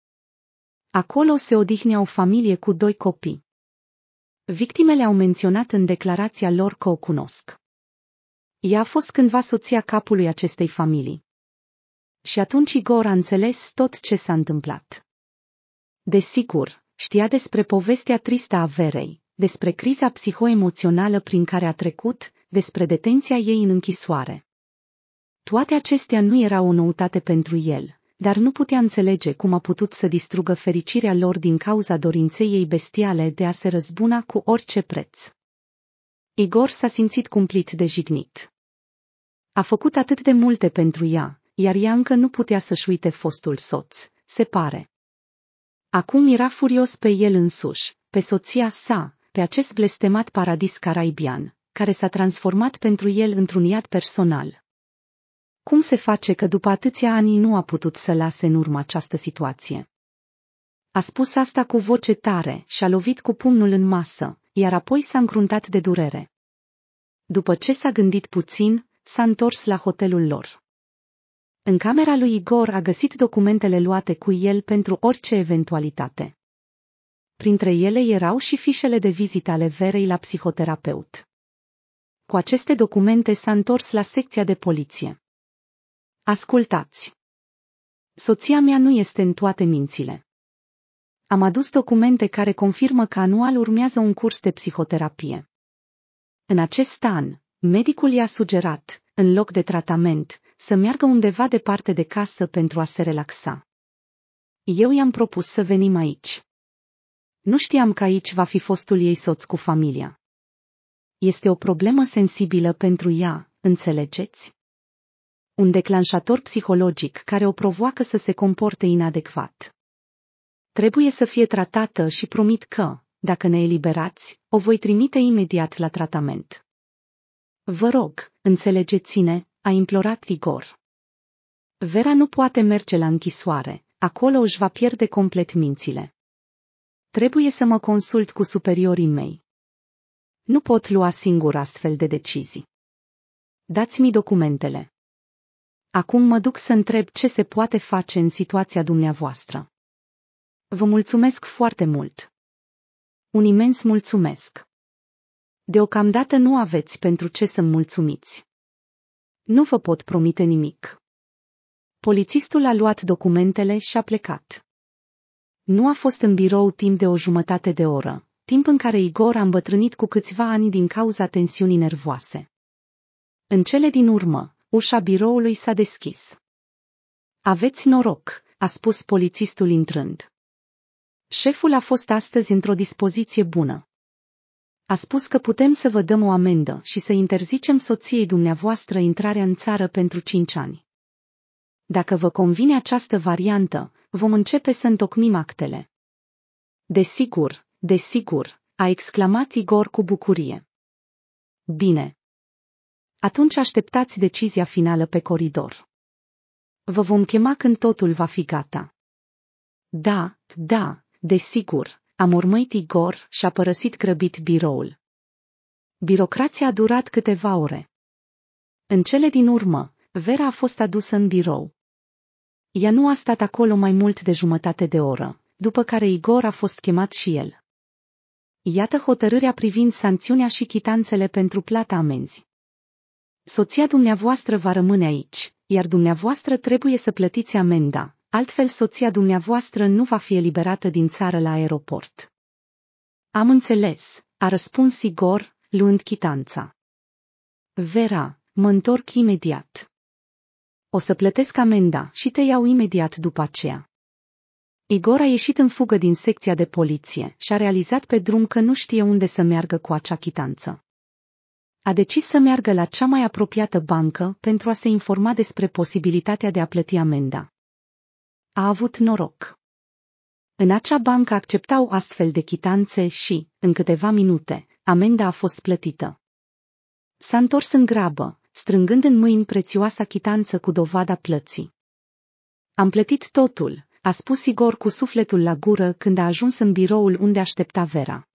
Acolo se odihnea o familie cu doi copii. Victimele au menționat în declarația lor că o cunosc. Ea a fost cândva soția capului acestei familii. Și atunci Igor a înțeles tot ce s-a întâmplat. Desigur, știa despre povestea tristă a Verei, despre criza psihoemoțională prin care a trecut, despre detenția ei în închisoare. Toate acestea nu erau o noutate pentru el, dar nu putea înțelege cum a putut să distrugă fericirea lor din cauza dorinței ei bestiale de a se răzbuna cu orice preț. Igor s-a simțit cumplit de jignit. A făcut atât de multe pentru ea, iar ea încă nu putea să-și uite fostul soț, se pare. Acum era furios pe el însuși, pe soția sa, pe acest blestemat paradis caraibian, care s-a transformat pentru el într-un iad personal. Cum se face că după atâția ani nu a putut să lase în urmă această situație? A spus asta cu voce tare și a lovit cu pumnul în masă, iar apoi s-a încruntat de durere. După ce s-a gândit puțin, s-a întors la hotelul lor. În camera lui Igor a găsit documentele luate cu el pentru orice eventualitate. Printre ele erau și fișele de vizită ale Verei la psihoterapeut. Cu aceste documente s-a întors la secția de poliție. Ascultați! Soția mea nu este în toate mințile. Am adus documente care confirmă că anual urmează un curs de psihoterapie. În acest an, medicul i-a sugerat, în loc de tratament, să meargă undeva departe de casă pentru a se relaxa. Eu i-am propus să venim aici. Nu știam că aici va fi fostul ei soț cu familia. Este o problemă sensibilă pentru ea, înțelegeți? Un declanșator psihologic care o provoacă să se comporte inadecvat. Trebuie să fie tratată și promit că, dacă ne eliberați, o voi trimite imediat la tratament. Vă rog, înțelegeți-ne, a implorat Igor. Vera nu poate merge la închisoare, acolo își va pierde complet mințile. Trebuie să mă consult cu superiorii mei. Nu pot lua singur astfel de decizii. Dați-mi documentele. Acum mă duc să întreb ce se poate face în situația dumneavoastră. Vă mulțumesc foarte mult. Un imens mulțumesc. Deocamdată nu aveți pentru ce să-mi mulțumiți. Nu vă pot promite nimic. Polițistul a luat documentele și a plecat. Nu a fost în birou timp de o jumătate de oră, timp în care Igor a îmbătrânit cu câțiva ani din cauza tensiunii nervoase. În cele din urmă, ușa biroului s-a deschis. Aveți noroc, a spus polițistul intrând. Șeful a fost astăzi într-o dispoziție bună. A spus că putem să vă dăm o amendă și să interzicem soției dumneavoastră intrarea în țară pentru cinci ani. Dacă vă convine această variantă, vom începe să întocmim actele. Desigur, desigur, a exclamat Igor cu bucurie. Bine. Atunci așteptați decizia finală pe coridor. Vă vom chema când totul va fi gata. Da, da, desigur, a mormăit Igor și a părăsit grăbit biroul. Birocrația a durat câteva ore. În cele din urmă, Vera a fost adusă în birou. Ea nu a stat acolo mai mult de jumătate de oră, după care Igor a fost chemat și el. Iată hotărârea privind sancțiunea și chitanțele pentru plata amenzi. Soția dumneavoastră va rămâne aici, iar dumneavoastră trebuie să plătiți amenda, altfel soția dumneavoastră nu va fi eliberată din țară la aeroport. Am înțeles, a răspuns Igor, luând chitanța. Vera, mă întorc imediat. O să plătesc amenda și te iau imediat după aceea. Igor a ieșit în fugă din secția de poliție și a realizat pe drum că nu știe unde să meargă cu acea chitanță. A decis să meargă la cea mai apropiată bancă pentru a se informa despre posibilitatea de a plăti amenda. A avut noroc. În acea bancă acceptau astfel de chitanțe și, în câteva minute, amenda a fost plătită. S-a întors în grabă, strângând în mâini prețioasa chitanță cu dovada plății. Am plătit totul, a spus Igor cu sufletul la gură când a ajuns în biroul unde aștepta Vera.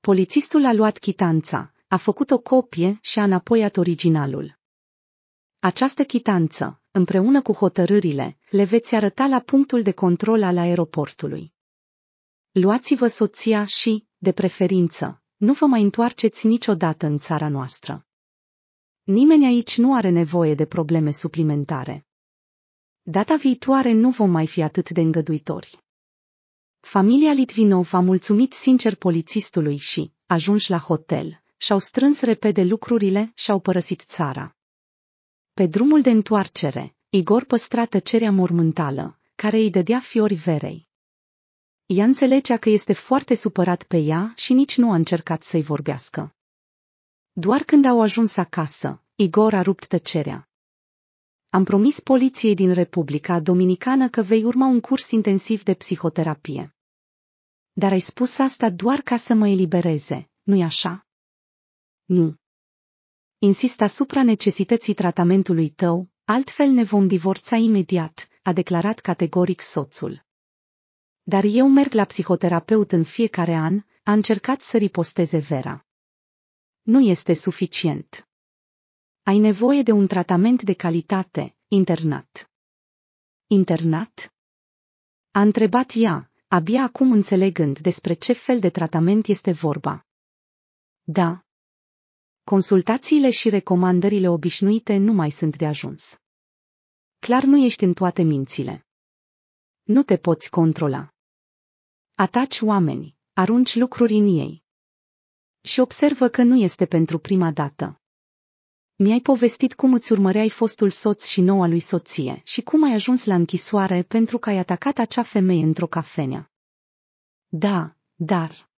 Polițistul a luat chitanța, a făcut o copie și a înapoiat originalul. Această chitanță, împreună cu hotărârile, le veți arăta la punctul de control al aeroportului. Luați-vă soția și, de preferință, nu vă mai întoarceți niciodată în țara noastră. Nimeni aici nu are nevoie de probleme suplimentare. Data viitoare nu vom mai fi atât de îngăduitori. Familia Litvinov a mulțumit sincer polițistului și, ajunși la hotel, și-au strâns repede lucrurile și au părăsit țara. Pe drumul de întoarcere, Igor păstra tăcerea mormântală, care îi dădea fiori verei. Ea înțelegea că este foarte supărat pe ea și nici nu a încercat să-i vorbească. Doar când au ajuns acasă, Igor a rupt tăcerea. Am promis poliției din Republica Dominicană că vei urma un curs intensiv de psihoterapie. Dar ai spus asta doar ca să mă elibereze, nu-i așa? Nu. Insist asupra necesității tratamentului tău, altfel ne vom divorța imediat, a declarat categoric soțul. Dar eu merg la psihoterapeut în fiecare an, a încercat să riposteze Vera. Nu este suficient. Ai nevoie de un tratament de calitate, internat. Internat? A întrebat ea, abia acum înțelegând despre ce fel de tratament este vorba. Da, consultațiile și recomandările obișnuite nu mai sunt de ajuns. Clar nu ești în toate mințile. Nu te poți controla. Ataci oameni, arunci lucruri în ei. Și observă că nu este pentru prima dată. Mi-ai povestit cum îți urmăreai fostul soț și noua lui soție și cum ai ajuns la închisoare pentru că ai atacat acea femeie într-o cafenea. Da, dar.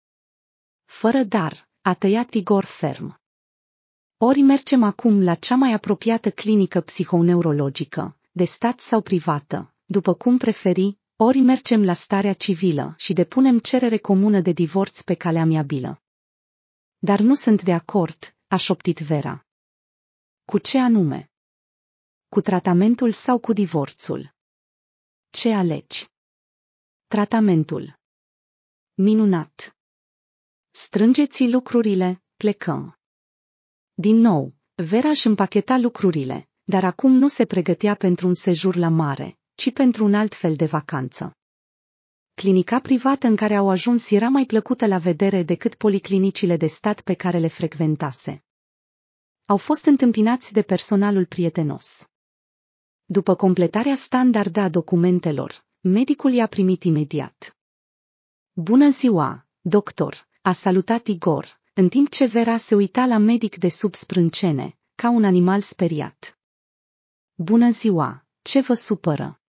Fără dar, a tăiat Igor ferm. Ori mergem acum la cea mai apropiată clinică psihoneurologică, de stat sau privată, după cum preferi, ori mergem la starea civilă și depunem cerere comună de divorț pe calea amiabilă. Dar nu sunt de acord, a șoptit Vera. Cu ce anume? Cu tratamentul sau cu divorțul? Ce alegi? Tratamentul. Minunat. Strângeți lucrurile, plecăm. Din nou, Vera își împacheta lucrurile, dar acum nu se pregătea pentru un sejur la mare, ci pentru un alt fel de vacanță. Clinica privată în care au ajuns era mai plăcută la vedere decât policlinicile de stat pe care le frecventase. Au fost întâmpinați de personalul prietenos. După completarea standardă a documentelor, medicul i-a primit imediat. Bună ziua, doctor, a salutat Igor, în timp ce Vera se uita la medic de sub sprâncene, ca un animal speriat. Bună ziua, ce vă supără?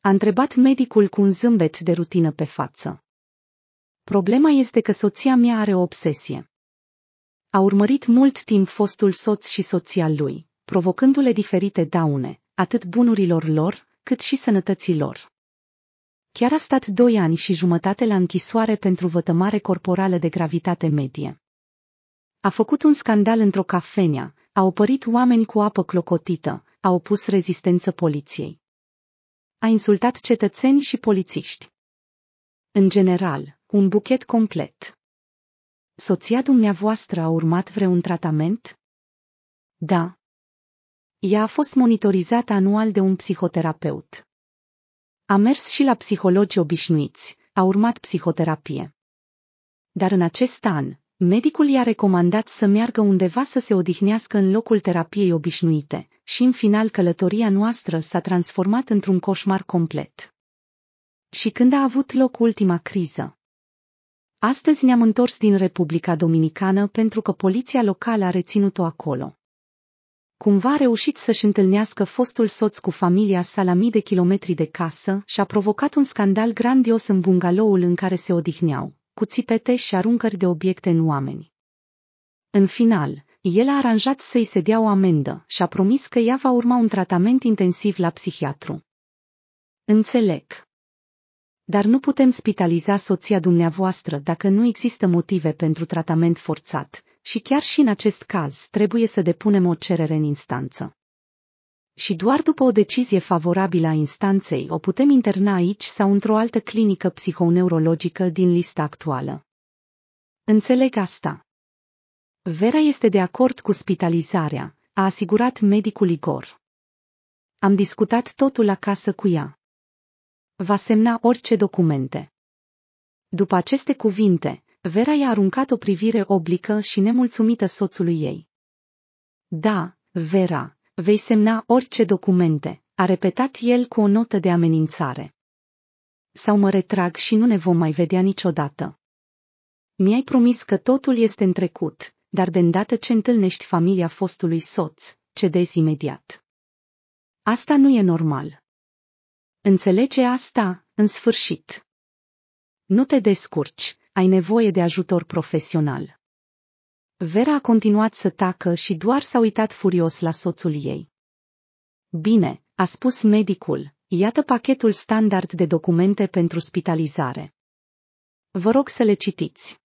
A întrebat medicul cu un zâmbet de rutină pe față. Problema este că soția mea are o obsesie. A urmărit mult timp fostul soț și soția lui, provocându-le diferite daune, atât bunurilor lor, cât și sănătății lor. Chiar a stat doi ani și jumătate la închisoare pentru vătămare corporală de gravitate medie. A făcut un scandal într-o cafenea, a opărit oameni cu apă clocotită, a opus rezistență poliției. A insultat cetățeni și polițiști. În general, un buchet complet. Soția dumneavoastră a urmat vreun tratament? Da. Ea a fost monitorizată anual de un psihoterapeut. A mers și la psihologi obișnuiți, a urmat psihoterapie. Dar în acest an, medicul i-a recomandat să meargă undeva să se odihnească în locul terapiei obișnuite, și în final călătoria noastră s-a transformat într-un coșmar complet. Și când a avut loc ultima criză? Astăzi ne-am întors din Republica Dominicană pentru că poliția locală a reținut-o acolo. Cumva a reușit să-și întâlnească fostul soț cu familia sa la mii de kilometri de casă și a provocat un scandal grandios în bungaloul în care se odihneau, cu țipete și aruncări de obiecte în oameni. În final, el a aranjat să-i se dea o amendă și a promis că ea va urma un tratament intensiv la psihiatru. Înțeleg. Dar nu putem spitaliza soția dumneavoastră dacă nu există motive pentru tratament forțat, și chiar și în acest caz trebuie să depunem o cerere în instanță. Și doar după o decizie favorabilă a instanței o putem interna aici sau într-o altă clinică psihoneurologică din lista actuală. Înțeleg asta. Vera este de acord cu spitalizarea, a asigurat medicul Igor. Am discutat totul acasă cu ea. Va semna orice documente. După aceste cuvinte, Vera i-a aruncat o privire oblică și nemulțumită soțului ei. Da, Vera, vei semna orice documente, a repetat el cu o notă de amenințare. Sau mă retrag și nu ne vom mai vedea niciodată. Mi-ai promis că totul este în trecut, dar de îndată ce întâlnești familia fostului soț, cedezi imediat. Asta nu e normal. Înțelege asta, în sfârșit. Nu te descurci, ai nevoie de ajutor profesional. Vera a continuat să tacă și doar s-a uitat furios la soțul ei. Bine, a spus medicul, iată pachetul standard de documente pentru spitalizare. Vă rog să le citiți.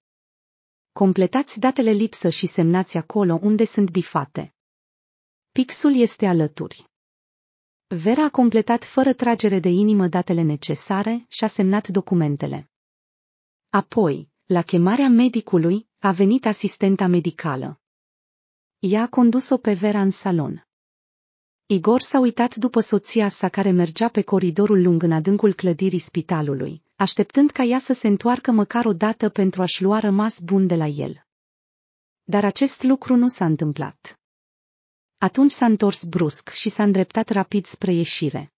Completați datele lipsă și semnați acolo unde sunt bifate. Pixul este alături. Vera a completat fără tragere de inimă datele necesare și a semnat documentele. Apoi, la chemarea medicului, a venit asistenta medicală. Ea a condus-o pe Vera în salon. Igor s-a uitat după soția sa care mergea pe coridorul lung în adâncul clădirii spitalului, așteptând ca ea să se întoarcă măcar o dată pentru a-și lua rămas bun de la el. Dar acest lucru nu s-a întâmplat. Atunci s-a întors brusc și s-a îndreptat rapid spre ieșire.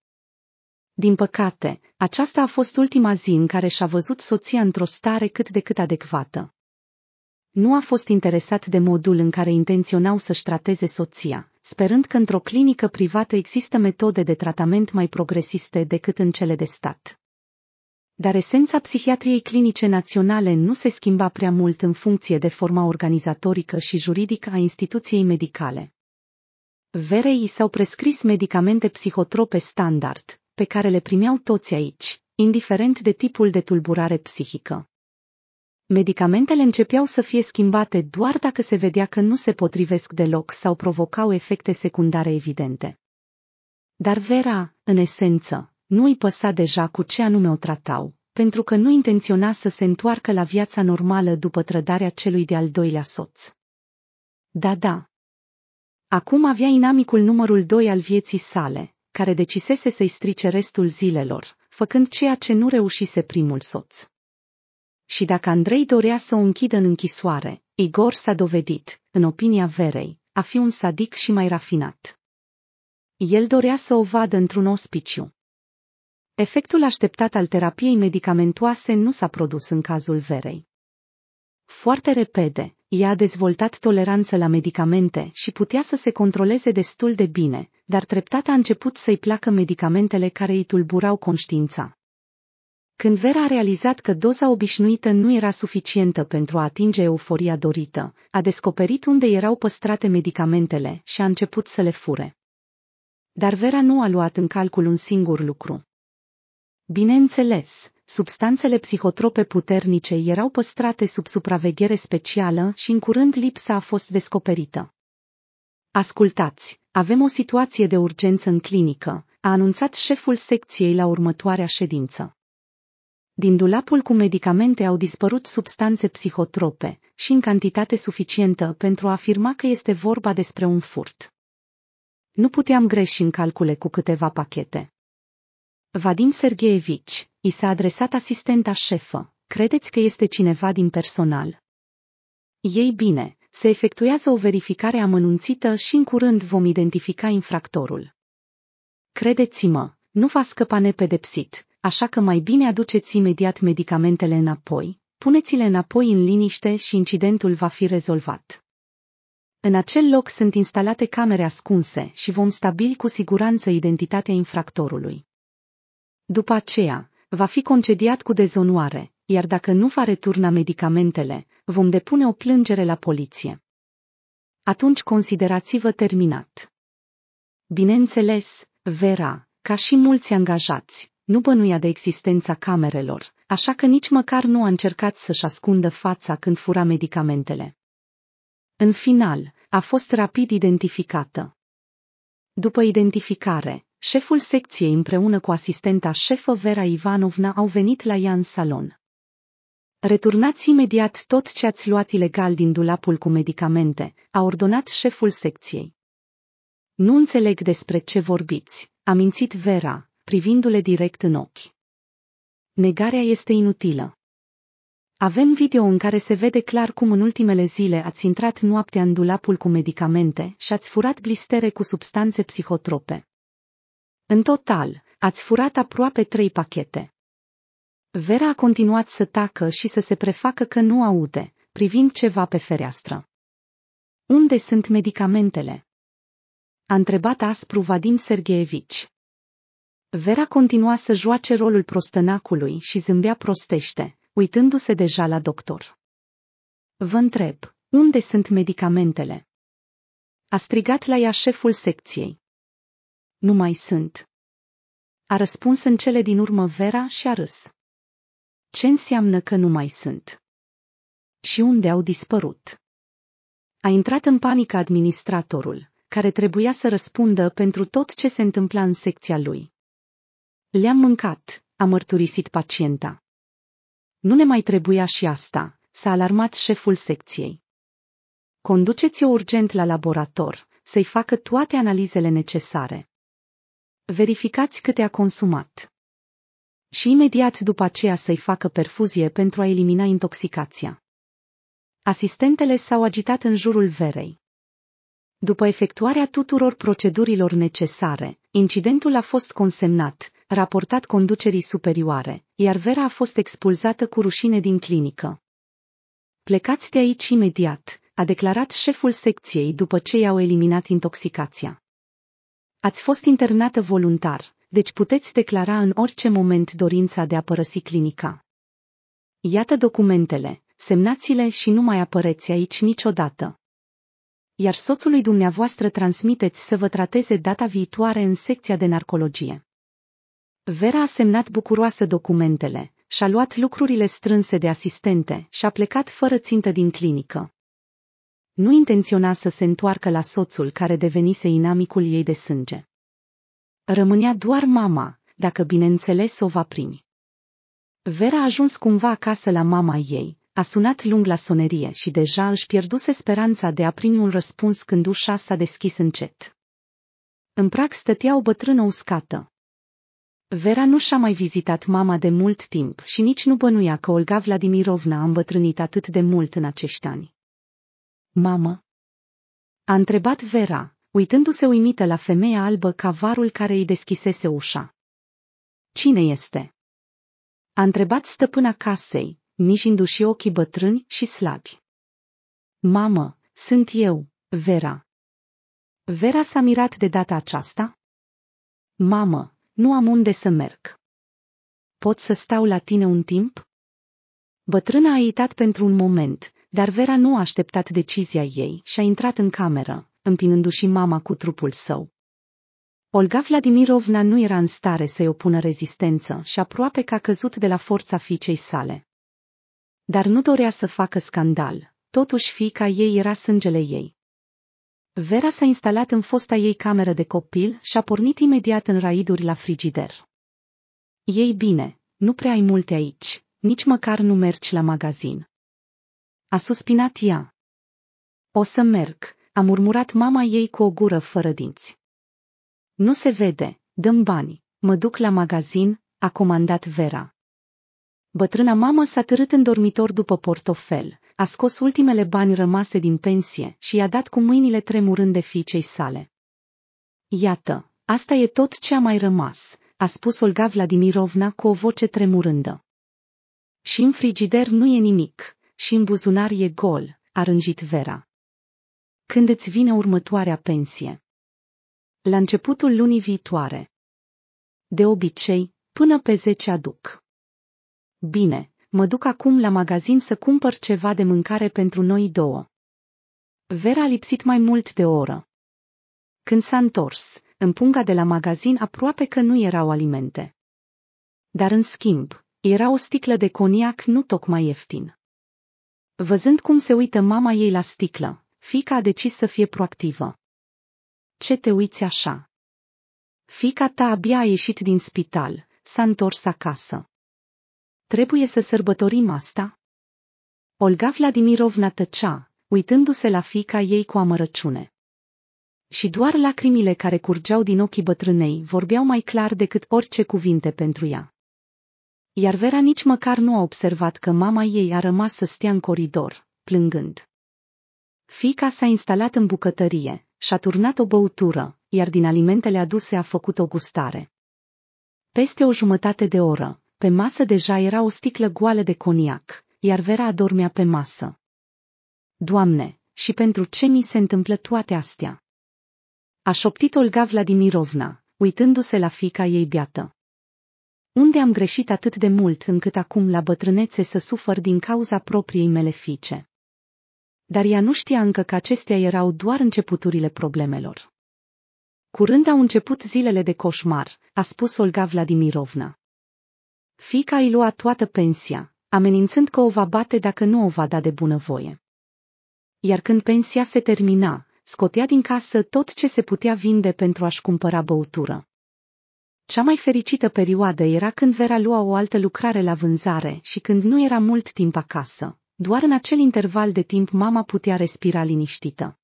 Din păcate, aceasta a fost ultima zi în care și-a văzut soția într-o stare cât de cât adecvată. Nu a fost interesat de modul în care intenționau să-și trateze soția, sperând că într-o clinică privată există metode de tratament mai progresiste decât în cele de stat. Dar esența psihiatriei clinice naționale nu se schimba prea mult în funcție de forma organizatorică și juridică a instituției medicale. Verei i s-au prescris medicamente psihotrope standard, pe care le primeau toți aici, indiferent de tipul de tulburare psihică. Medicamentele începeau să fie schimbate doar dacă se vedea că nu se potrivesc deloc sau provocau efecte secundare evidente. Dar Vera, în esență, nu îi păsa deja cu ce anume o tratau, pentru că nu intenționa să se întoarcă la viața normală după trădarea celui de-al doilea soț. Da, da. Acum avea inamicul numărul doi al vieții sale, care decisese să-i strice restul zilelor, făcând ceea ce nu reușise primul soț. Și dacă Andrei dorea să o închidă în închisoare, Igor s-a dovedit, în opinia Verei, a fi un sadic și mai rafinat. El dorea să o vadă într-un ospiciu. Efectul așteptat al terapiei medicamentoase nu s-a produs în cazul Verei. Foarte repede, ea a dezvoltat toleranță la medicamente și putea să se controleze destul de bine, dar treptat a început să-i placă medicamentele care îi tulburau conștiința. Când Vera a realizat că doza obișnuită nu era suficientă pentru a atinge euforia dorită, a descoperit unde erau păstrate medicamentele și a început să le fure. Dar Vera nu a luat în calcul un singur lucru. Bineînțeles, substanțele psihotrope puternice erau păstrate sub supraveghere specială și în curând lipsa a fost descoperită. Ascultați, avem o situație de urgență în clinică, a anunțat șeful secției la următoarea ședință. Din dulapul cu medicamente au dispărut substanțe psihotrope și în cantitate suficientă pentru a afirma că este vorba despre un furt. Nu puteam greși în calcule cu câteva pachete. Vadim Sergeevici, i s-a adresat asistenta șefă. Credeți că este cineva din personal? Ei bine, se efectuează o verificare amănunțită și în curând vom identifica infractorul. Credeți-mă, nu va scăpa nepedepsit, așa că mai bine aduceți imediat medicamentele înapoi, puneți-le înapoi în liniște și incidentul va fi rezolvat. În acel loc sunt instalate camere ascunse și vom stabili cu siguranță identitatea infractorului. După aceea, va fi concediat cu dezonoare, iar dacă nu va returna medicamentele, vom depune o plângere la poliție. Atunci considerați-vă terminat. Bineînțeles, Vera, ca și mulți angajați, nu bănuia de existența camerelor, așa că nici măcar nu a încercat să-și ascundă fața când fura medicamentele. În final, a fost rapid identificată. După identificare, șeful secției împreună cu asistenta șefă Vera Ivanovna au venit la ea în salon. Returnați imediat tot ce ați luat ilegal din dulapul cu medicamente, a ordonat șeful secției. Nu înțeleg despre ce vorbiți, a mințit Vera, privindu-le direct în ochi. Negarea este inutilă. Avem video în care se vede clar cum în ultimele zile ați intrat noaptea în dulapul cu medicamente și ați furat blistere cu substanțe psihotrope. În total, ați furat aproape trei pachete. Vera a continuat să tacă și să se prefacă că nu aude, privind ceva pe fereastră. Unde sunt medicamentele? A întrebat aspru Vadim Sergeevici. Vera continua să joace rolul prostănacului și zâmbea prostește, uitându-se deja la doctor. Vă întreb, unde sunt medicamentele? A strigat la ea șeful secției. Nu mai sunt. A răspuns în cele din urmă Vera și a râs. Ce înseamnă că nu mai sunt? Și unde au dispărut? A intrat în panică administratorul, care trebuia să răspundă pentru tot ce se întâmpla în secția lui. Le-am mâncat, a mărturisit pacienta. Nu ne mai trebuia și asta, s-a alarmat șeful secției. Conduceți-o urgent la laborator, să-i facă toate analizele necesare. Verificați câte a consumat. Și imediat după aceea să-i facă perfuzie pentru a elimina intoxicația. Asistentele s-au agitat în jurul verei. După efectuarea tuturor procedurilor necesare, incidentul a fost consemnat, raportat conducerii superioare, iar Vera a fost expulzată cu rușine din clinică. Plecați de aici imediat, a declarat șeful secției după ce i-au eliminat intoxicația. Ați fost internată voluntar, deci puteți declara în orice moment dorința de a părăsi clinica. Iată documentele, semnați-le și nu mai apăreți aici niciodată. Iar soțului dumneavoastră transmiteți să vă trateze data viitoare în secția de narcologie. Vera a semnat bucuroasă documentele, și-a luat lucrurile strânse de asistente și a plecat fără țintă din clinică. Nu intenționa să se întoarcă la soțul care devenise inamicul ei de sânge. Rămânea doar mama, dacă bineînțeles o va primi. Vera a ajuns cumva acasă la mama ei, a sunat lung la sonerie și deja își pierduse speranța de a primi un răspuns când ușa s-a deschis încet. În prag stătea o bătrână uscată. Vera nu și-a mai vizitat mama de mult timp și nici nu bănuia că Olga Vladimirovna a îmbătrânit atât de mult în acești ani. Mamă? A întrebat Vera, uitându-se uimită la femeia albă ca varul care îi deschisese ușa. Cine este? A întrebat stăpâna casei, mișindu-și ochii bătrâni și slabi. Mamă, sunt eu, Vera. Vera s-a mirat de data aceasta? Mamă, nu am unde să merg. Pot să stau la tine un timp? Bătrâna a itat pentru un moment, dar Vera nu a așteptat decizia ei și a intrat în cameră, împinându-și mama cu trupul său. Olga Vladimirovna nu era în stare să-i opună rezistență și aproape că a căzut de la forța fiicei sale. Dar nu dorea să facă scandal, totuși fiica ei era sângele ei. Vera s-a instalat în fosta ei cameră de copil și a pornit imediat în raiduri la frigider. Ei bine, nu prea ai multe aici, nici măcar nu mergi la magazin. A suspinat ea. O să merg, a murmurat mama ei cu o gură fără dinți. Nu se vede, dăm bani, mă duc la magazin, a comandat Vera. Bătrâna mamă s-a târât în dormitor după portofel, a scos ultimele bani rămase din pensie și i-a dat cu mâinile tremurând de fiicei sale. Iată, asta e tot ce a mai rămas, a spus Olga Vladimirovna cu o voce tremurândă. Și în frigider nu e nimic, și în buzunar e gol, a rânjit Vera. Când îți vine următoarea pensie? La începutul lunii viitoare. De obicei, până pe zece aduc. Bine, mă duc acum la magazin să cumpăr ceva de mâncare pentru noi două. Vera a lipsit mai mult de o oră. Când s-a întors, în punga de la magazin aproape că nu erau alimente. Dar în schimb, era o sticlă de coniac nu tocmai ieftin. Văzând cum se uită mama ei la sticlă, fica a decis să fie proactivă. Ce te uiți așa? Fica ta abia a ieșit din spital, s-a întors acasă. Trebuie să sărbătorim asta? Olga Vladimirovna tăcea, uitându-se la fica ei cu amărăciune. Și doar lacrimile care curgeau din ochii bătrânei vorbeau mai clar decât orice cuvinte pentru ea. Iar Vera nici măcar nu a observat că mama ei a rămas să stea în coridor, plângând. Fica s-a instalat în bucătărie și-a turnat o băutură, iar din alimentele aduse a făcut o gustare. Peste o jumătate de oră, pe masă deja era o sticlă goală de coniac, iar Vera adormea pe masă. Doamne, și pentru ce mi se întâmplă toate astea? A șoptit Olga Vladimirovna, uitându-se la fica ei beată. Unde am greșit atât de mult încât acum la bătrânețe să sufăr din cauza propriei mele fiice? Dar ea nu știa încă că acestea erau doar începuturile problemelor. Curând au început zilele de coșmar, a spus Olga Vladimirovna. Fica îi lua toată pensia, amenințând că o va bate dacă nu o va da de bunăvoie. Iar când pensia se termina, scotea din casă tot ce se putea vinde pentru a-și cumpăra băutură. Cea mai fericită perioadă era când Vera lua o altă lucrare la vânzare și când nu era mult timp acasă. Doar în acel interval de timp mama putea respira liniștită.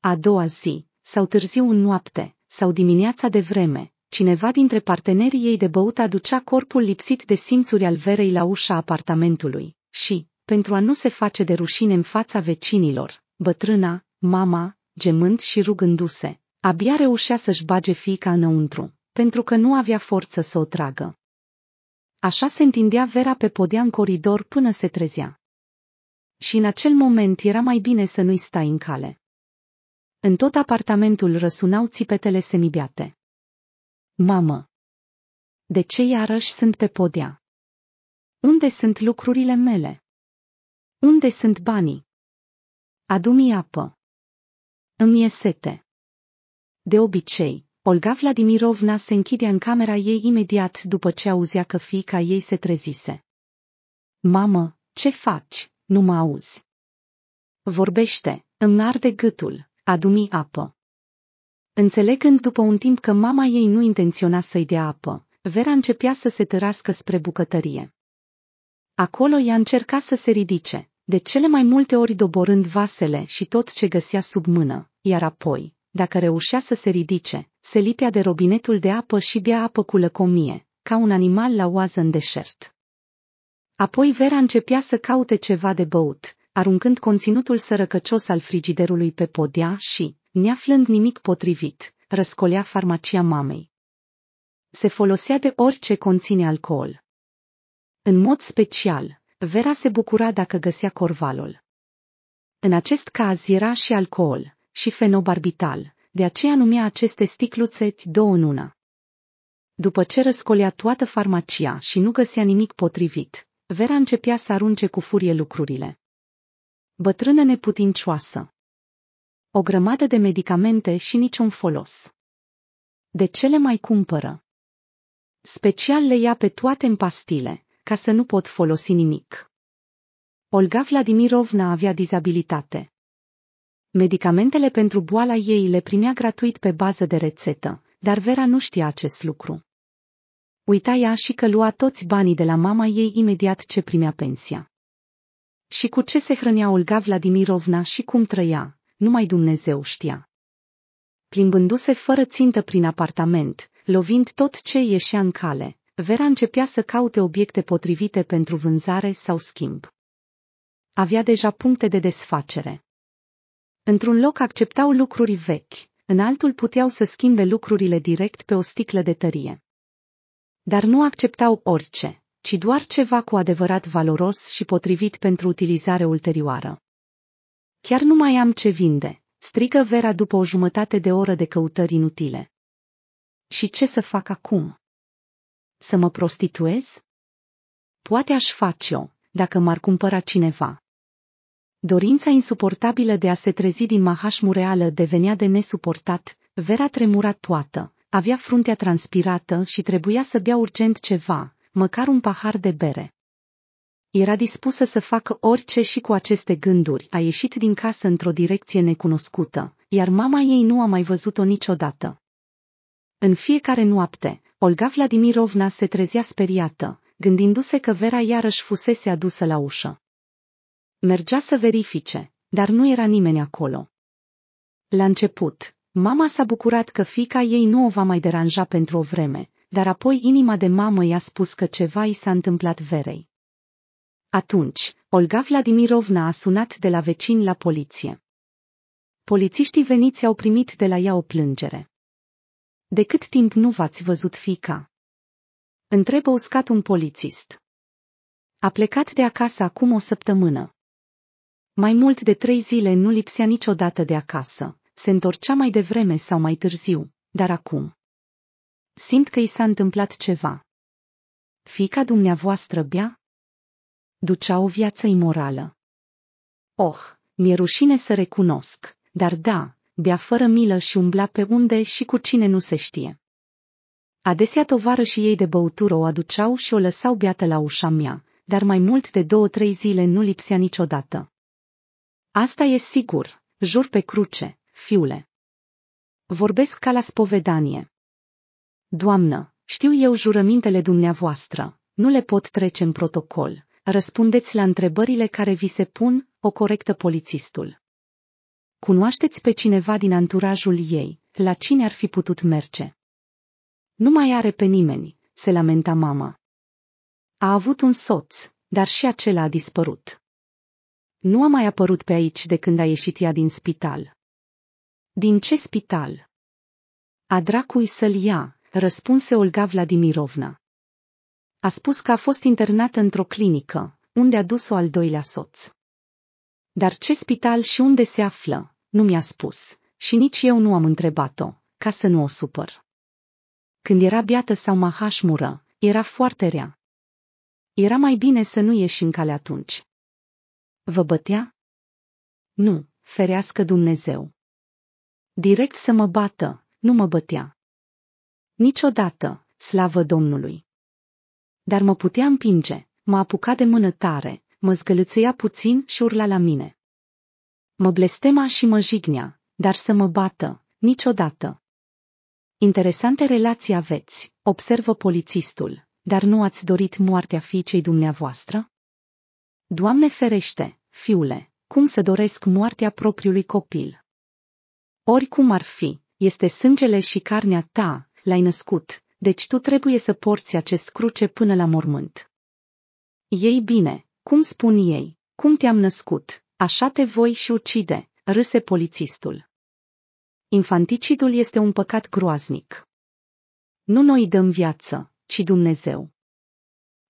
A doua zi, sau târziu în noapte, sau dimineața de vreme, cineva dintre partenerii ei de băut aducea corpul lipsit de simțuri al Verei la ușa apartamentului și, pentru a nu se face de rușine în fața vecinilor, bătrâna, mama, gemând și rugându-se, abia reușea să-și bage fiica înăuntru pentru că nu avea forță să o tragă. Așa se întindea Vera pe podea în coridor până se trezea. Și în acel moment era mai bine să nu-i stai în cale. În tot apartamentul răsunau țipetele semibiate. Mamă! De ce iarăși sunt pe podea? Unde sunt lucrurile mele? Unde sunt banii? Adu-mi apă. Îmi e sete. De obicei, Olga Vladimirovna se închidea în camera ei imediat după ce auzea că fiica ei se trezise. Mamă, ce faci? Nu mă auzi. Vorbește, îmi arde gâtul, adu-mi apă. Înțelegând după un timp că mama ei nu intenționa să-i dea apă, Vera începea să se tărască spre bucătărie. Acolo ea încerca să se ridice, de cele mai multe ori doborând vasele și tot ce găsea sub mână, iar apoi, dacă reușea să se ridice, se lipea de robinetul de apă și bea apă cu lăcomie, ca un animal la oază în deșert. Apoi Vera începea să caute ceva de băut, aruncând conținutul sărăcăcios al frigiderului pe podea și, neaflând nimic potrivit, răscolea farmacia mamei. Se folosea de orice conține alcool. În mod special, Vera se bucura dacă găsea corvalul. În acest caz era și alcool, și fenobarbital, de aceea numea aceste sticluțeti două în una. După ce răscolea toată farmacia și nu găsea nimic potrivit, Vera începea să arunce cu furie lucrurile. Bătrână neputincioasă. O grămadă de medicamente și niciun folos. De ce le mai cumpără? Special le ia pe toate în pastile, ca să nu pot folosi nimic. Olga Vladimirovna avea dizabilitate. Medicamentele pentru boala ei le primea gratuit pe bază de rețetă, dar Vera nu știa acest lucru. Uita ea și că lua toți banii de la mama ei imediat ce primea pensia. Și cu ce se hrănea Olga Vladimirovna și cum trăia, numai Dumnezeu știa. Plimbându-se fără țintă prin apartament, lovind tot ce ieșea în cale, Vera începea să caute obiecte potrivite pentru vânzare sau schimb. Avea deja puncte de desfacere. Într-un loc acceptau lucruri vechi, în altul puteau să schimbe lucrurile direct pe o sticlă de tărie. Dar nu acceptau orice, ci doar ceva cu adevărat valoros și potrivit pentru utilizare ulterioară. Chiar nu mai am ce vinde, strigă Vera după o jumătate de oră de căutări inutile. Și ce să fac acum? Să mă prostituez? Poate aș face-o, dacă m-ar cumpăra cineva. Dorința insuportabilă de a se trezi din mahașmureală devenea de nesuportat, Vera tremura toată, avea fruntea transpirată și trebuia să bea urgent ceva, măcar un pahar de bere. Era dispusă să facă orice și cu aceste gânduri a ieșit din casă într-o direcție necunoscută, iar mama ei nu a mai văzut-o niciodată. În fiecare noapte, Olga Vladimirovna se trezea speriată, gândindu-se că Vera iarăși fusese adusă la ușă. Mergea să verifice, dar nu era nimeni acolo. La început, mama s-a bucurat că fica ei nu o va mai deranja pentru o vreme, dar apoi inima de mamă i-a spus că ceva i s-a întâmplat Verei. Atunci, Olga Vladimirovna a sunat de la vecini la poliție. Polițiștii veniți au primit de la ea o plângere. De cât timp nu v-ați văzut fica? Întrebă uscat un polițist. A plecat de acasă acum o săptămână. Mai mult de trei zile nu lipsea niciodată de acasă, se întorcea mai devreme sau mai târziu, dar acum. Simt că i s-a întâmplat ceva. Fica dumneavoastră bea? Ducea o viață imorală. Oh, mi-e rușine să recunosc, dar da, bea fără milă și umbla pe unde și cu cine nu se știe. Adesea tovară și ei de băutură o aduceau și o lăsau beată la ușa mea, dar mai mult de două-trei zile nu lipsea niciodată. Asta e sigur, jur pe cruce, fiule. Vorbesc ca la spovedanie. Doamnă, știu eu jurămintele dumneavoastră, nu le pot trece în protocol. Răspundeți la întrebările care vi se pun, o corectă polițistul. Cunoașteți pe cineva din anturajul ei, la cine ar fi putut merge? Nu mai are pe nimeni, se lamenta mama. A avut un soț, dar și acela a dispărut. Nu a mai apărut pe aici de când a ieșit ea din spital. Din ce spital? A dracui să-l ia, răspunse Olga Vladimirovna. A spus că a fost internată într-o clinică, unde a dus-o al doilea soț. Dar ce spital și unde se află, nu mi-a spus, și nici eu nu am întrebat-o, ca să nu o supăr. când era biată sau mahașmură, era foarte rea. Era mai bine să nu ieși în cale atunci. Vă bătea? Nu, ferească Dumnezeu. Direct să mă bată, nu mă bătea. Niciodată, slavă Domnului. Dar mă putea împinge, mă apuca de mână tare, mă zgălățăia puțin și urla la mine. Mă blestema și mă jignea, dar să mă bată, niciodată. Interesante relații aveți, observă polițistul, dar nu ați dorit moartea fiicei dumneavoastră? Doamne ferește, fiule, cum să doresc moartea propriului copil? Oricum ar fi, este sângele și carnea ta, l-ai născut, deci tu trebuie să porți acest cruce până la mormânt. Ei bine, cum spun ei, cum te-am născut, așa te voi și ucide, râse polițistul. Infanticidul este un păcat groaznic. Nu noi dăm viață, ci Dumnezeu.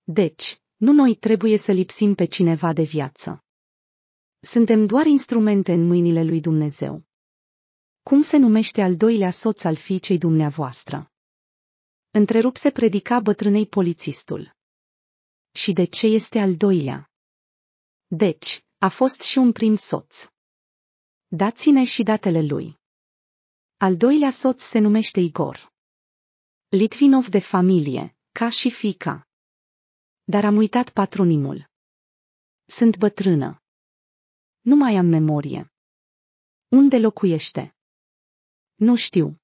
Deci, nu noi trebuie să lipsim pe cineva de viață. Suntem doar instrumente în mâinile lui Dumnezeu. Cum se numește al doilea soț al fiicei dumneavoastră? Întrerupse predica bătrânei polițistul. Și de ce este al doilea? Deci, a fost și un prim soț. Dați-ne și datele lui. Al doilea soț se numește Igor. Litvinov de familie, ca și fica. Dar am uitat patronimul. Sunt bătrână. Nu mai am memorie. Unde locuiește? Nu știu.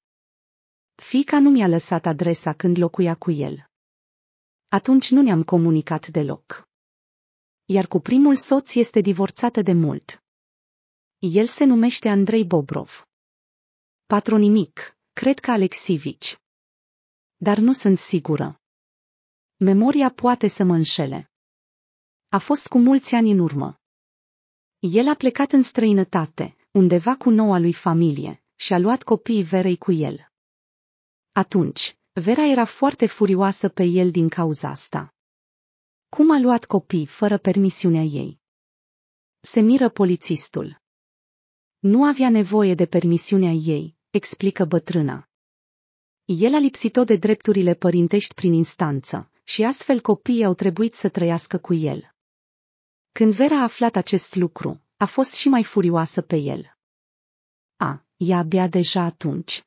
Fica nu mi-a lăsat adresa când locuia cu el. Atunci nu ne-am comunicat deloc. Iar cu primul soț este divorțată de mult. El se numește Andrei Bobrov. Patronimic, cred că Alexivici. Dar nu sunt sigură. Memoria poate să mă înșele. A fost cu mulți ani în urmă. El a plecat în străinătate, undeva cu noua lui familie, și a luat copiii Verei cu el. Atunci, Vera era foarte furioasă pe el din cauza asta. Cum a luat copii fără permisiunea ei? Se miră polițistul. Nu avea nevoie de permisiunea ei, explică bătrâna. El a lipsit-o de drepturile părintești prin instanță și astfel copiii au trebuit să trăiască cu el. Când Vera a aflat acest lucru, a fost și mai furioasă pe el. A, ea abia deja atunci.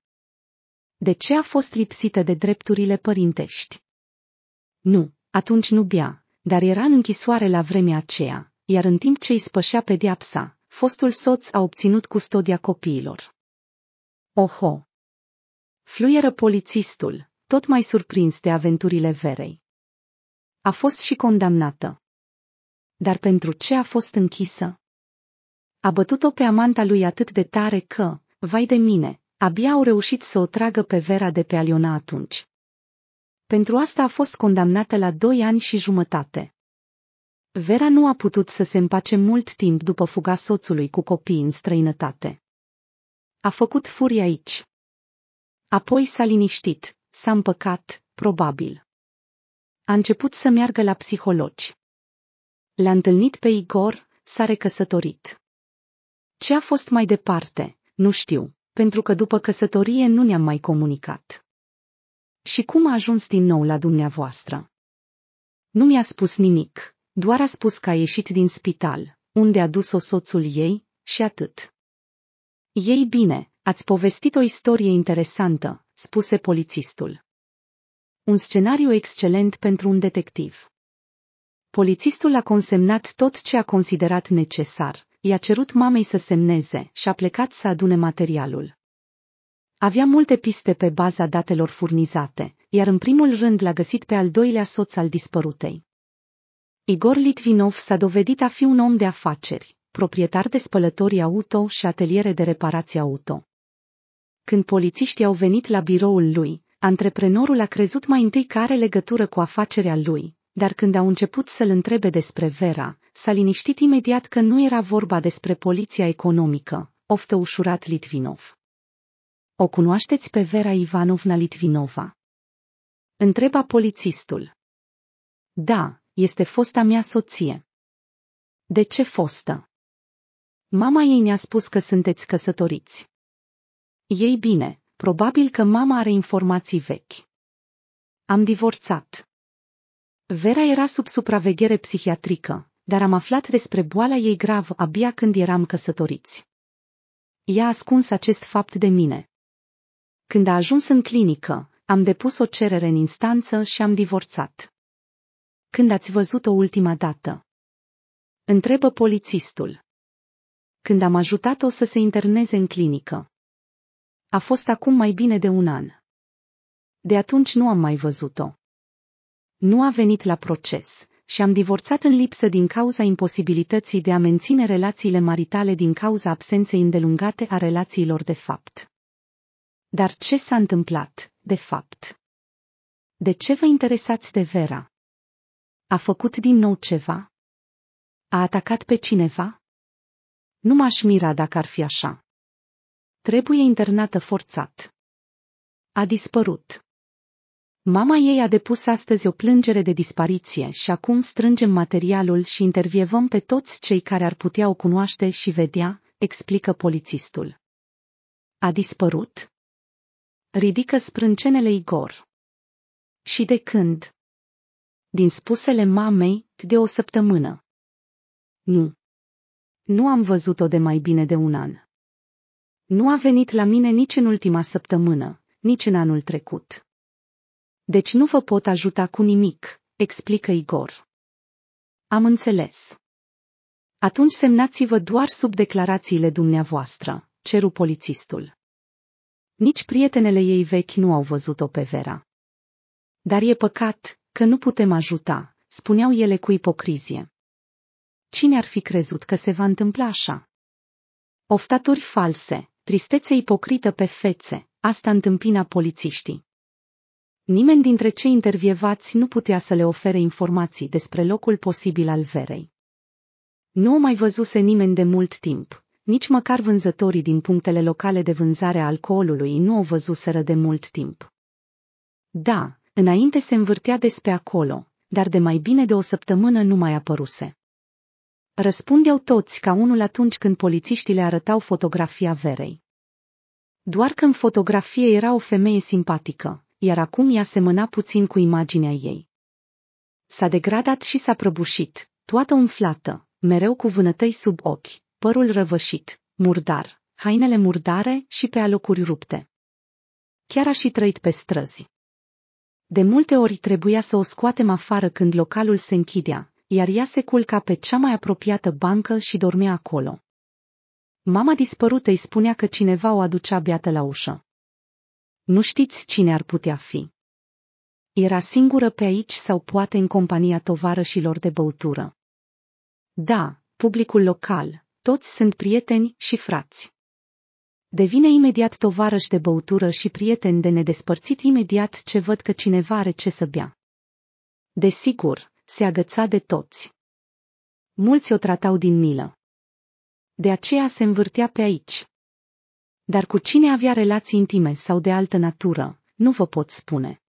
De ce a fost lipsită de drepturile părintești? Nu, atunci nu bea, dar era în închisoare la vremea aceea, iar în timp ce îi spășea pediapsa, fostul soț a obținut custodia copiilor. Oho! Fluieră polițistul, tot mai surprins de aventurile Verei. A fost și condamnată. Dar pentru ce a fost închisă? A bătut-o pe amanta lui atât de tare că, vai de mine, abia au reușit să o tragă pe Vera de pe Aliona atunci. Pentru asta a fost condamnată la doi ani și jumătate. Vera nu a putut să se împace mult timp după fuga soțului cu copii în străinătate. A făcut furie aici. Apoi s-a liniștit, s-a împăcat, probabil. A început să meargă la psihologi. L-a întâlnit pe Igor, s-a recăsătorit. Ce a fost mai departe, nu știu, pentru că după căsătorie nu ne-am mai comunicat. Și cum a ajuns din nou la dumneavoastră? Nu mi-a spus nimic, doar a spus că a ieșit din spital, unde a dus-o soțul ei, și atât. Ei bine, ați povestit o istorie interesantă, spuse polițistul. Un scenariu excelent pentru un detectiv. Polițistul a consemnat tot ce a considerat necesar, i-a cerut mamei să semneze și a plecat să adune materialul. Avea multe piste pe baza datelor furnizate, iar în primul rând l-a găsit pe al doilea soț al dispărutei. Igor Litvinov s-a dovedit a fi un om de afaceri, proprietar de spălători auto și ateliere de reparație auto. Când polițiștii au venit la biroul lui, antreprenorul a crezut mai întâi că are legătură cu afacerea lui, dar când au început să-l întrebe despre Vera, s-a liniștit imediat că nu era vorba despre poliția economică, oftă ușurat Litvinov. O cunoașteți pe Vera Ivanovna Litvinova? Întreba polițistul. Da, este fosta mea soție. De ce fostă? Mama ei ne-a spus că sunteți căsătoriți. Ei bine, probabil că mama are informații vechi. Am divorțat. Vera era sub supraveghere psihiatrică, dar am aflat despre boala ei gravă abia când eram căsătoriți. Ea a ascuns acest fapt de mine. Când a ajuns în clinică, am depus o cerere în instanță și am divorțat. Când ați văzut-o ultima dată? Întrebă polițistul. Când am ajutat-o să se interneze în clinică. A fost acum mai bine de un an. De atunci nu am mai văzut-o. Nu a venit la proces și am divorțat în lipsă din cauza imposibilității de a menține relațiile maritale din cauza absenței îndelungate a relațiilor de fapt. Dar ce s-a întâmplat, de fapt? De ce vă interesați de Vera? A făcut din nou ceva? A atacat pe cineva? Nu m-aș mira dacă ar fi așa. Trebuie internată forțat. A dispărut. Mama ei a depus astăzi o plângere de dispariție și acum strângem materialul și intervievăm pe toți cei care ar putea o cunoaște și vedea, explică polițistul. A dispărut? Ridică sprâncenele Igor. Și de când? Din spusele mamei, de o săptămână. Nu. Nu am văzut-o de mai bine de un an. Nu a venit la mine nici în ultima săptămână, nici în anul trecut. Deci nu vă pot ajuta cu nimic, explică Igor. Am înțeles. Atunci semnați-vă doar sub declarațiile dumneavoastră, ceru polițistul. Nici prietenele ei vechi nu au văzut-o pe Vera. Dar e păcat că nu putem ajuta, spuneau ele cu ipocrizie. Cine ar fi crezut că se va întâmpla așa? Oftaturi false, tristețe ipocrită pe fețe, asta întâmpina polițiștii. Nimeni dintre cei intervievați nu putea să le ofere informații despre locul posibil al verei. Nu o mai văzuse nimeni de mult timp, nici măcar vânzătorii din punctele locale de vânzare a alcoolului nu o văzuseră de mult timp. Da, înainte se învârtea despre acolo, dar de mai bine de o săptămână nu mai apăruse. Răspundeau toți ca unul atunci când polițiștii le arătau fotografia Verei. Doar că în fotografie era o femeie simpatică, iar acum ea semăna puțin cu imaginea ei. S-a degradat și s-a prăbușit, toată umflată, mereu cu vânătăi sub ochi, părul răvășit, murdar, hainele murdare și pe alocuri rupte. Chiar a și trăit pe străzi. De multe ori trebuia să o scoatem afară când localul se închidea, iar ea se culca pe cea mai apropiată bancă și dormea acolo. Mama dispărută îi spunea că cineva o aducea beată la ușă. Nu știți cine ar putea fi. Era singură pe aici sau poate în compania tovarășilor de băutură. Da, publicul local, toți sunt prieteni și frați. Devine imediat tovarăș de băutură și prieten de nedespărțit imediat ce văd că cineva are ce să bea. Desigur, se agăța de toți. Mulți o tratau din milă. De aceea se învârtea pe aici. Dar cu cine avea relații intime sau de altă natură, nu vă pot spune.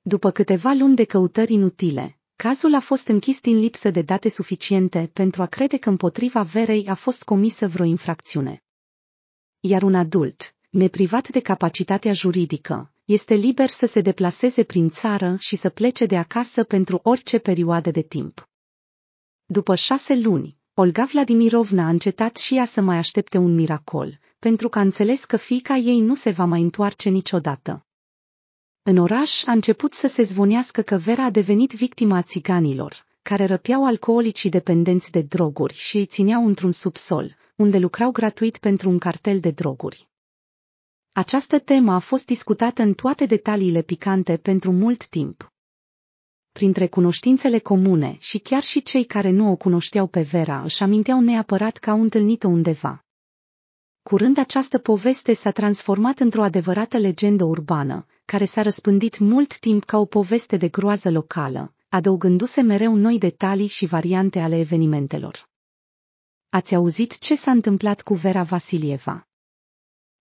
După câteva luni de căutări inutile, cazul a fost închis din lipsă de date suficiente pentru a crede că împotriva Verei a fost comisă vreo infracțiune. Iar un adult, neprivat de capacitatea juridică, este liber să se deplaseze prin țară și să plece de acasă pentru orice perioadă de timp. După șase luni, Olga Vladimirovna a încetat și ea să mai aștepte un miracol, pentru că a înțeles că fiica ei nu se va mai întoarce niciodată. În oraș a început să se zvonească că Vera a devenit victima țiganilor, care răpeau alcoolicii dependenți de droguri și îi țineau într-un subsol, unde lucrau gratuit pentru un cartel de droguri. Această temă a fost discutată în toate detaliile picante pentru mult timp. Printre cunoștințele comune și chiar și cei care nu o cunoșteau pe Vera își aminteau neapărat că au întâlnit-o undeva. Curând această poveste s-a transformat într-o adevărată legendă urbană, care s-a răspândit mult timp ca o poveste de groază locală, adăugându-se mereu noi detalii și variante ale evenimentelor. Ați auzit ce s-a întâmplat cu Vera Vasilieva?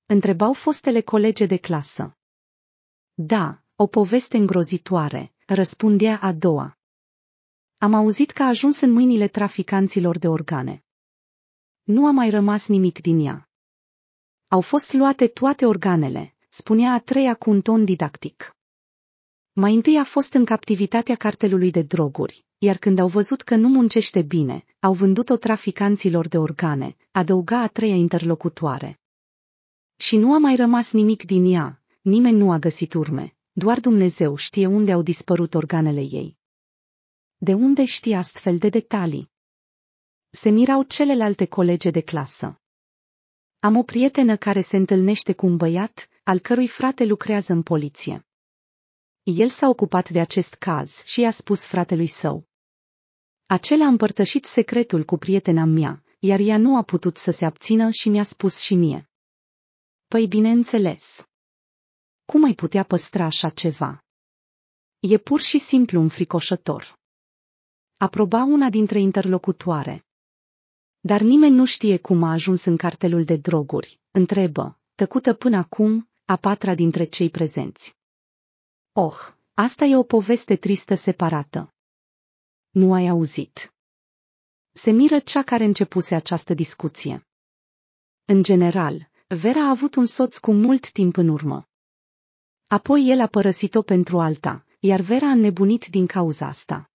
Întrebau fostele colege de clasă. Da, o poveste îngrozitoare, răspundea a doua. Am auzit că a ajuns în mâinile traficanților de organe. Nu a mai rămas nimic din ea. Au fost luate toate organele, spunea a treia cu un ton didactic. Mai întâi a fost în captivitatea cartelului de droguri, iar când au văzut că nu muncește bine, au vândut-o traficanților de organe, adăuga a treia interlocutoare. Și nu a mai rămas nimic din ea, nimeni nu a găsit urme, doar Dumnezeu știe unde au dispărut organele ei. De unde știe astfel de detalii? Se mirau celelalte colege de clasă. Am o prietenă care se întâlnește cu un băiat, al cărui frate lucrează în poliție. El s-a ocupat de acest caz și i-a spus fratelui său. Acela a împărtășit secretul cu prietena mea, iar ea nu a putut să se abțină și mi-a spus și mie. Păi bineînțeles. Cum ai putea păstra așa ceva? E pur și simplu un fricoșător. Aproba una dintre interlocutoare. Dar nimeni nu știe cum a ajuns în cartelul de droguri, întrebă, tăcută până acum, a patra dintre cei prezenți. Oh, asta e o poveste tristă separată. Nu ai auzit. Se miră cea care începuse această discuție. În general, Vera a avut un soț cu mult timp în urmă. Apoi el a părăsit-o pentru alta, iar Vera a nebunit din cauza asta.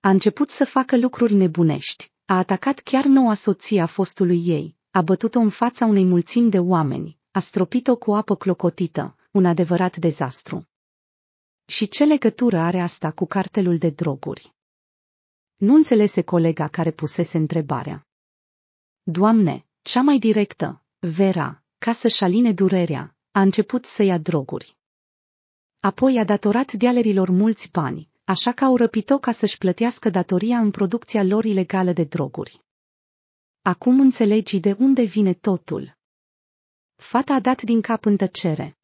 A început să facă lucruri nebunești, a atacat chiar noua soție a fostului ei, a bătut-o în fața unei mulțimi de oameni, a stropit-o cu apă clocotită, un adevărat dezastru. Și ce legătură are asta cu cartelul de droguri? Nu înțelese colega care pusese întrebarea. Doamne, cea mai directă, Vera, ca să-și aline durerea, a început să ia droguri. Apoi a datorat dialerilor mulți bani, așa că au răpit-o ca să-și plătească datoria în producția lor ilegală de droguri. Acum înțelegi de unde vine totul. Fata a dat din cap în tăcere.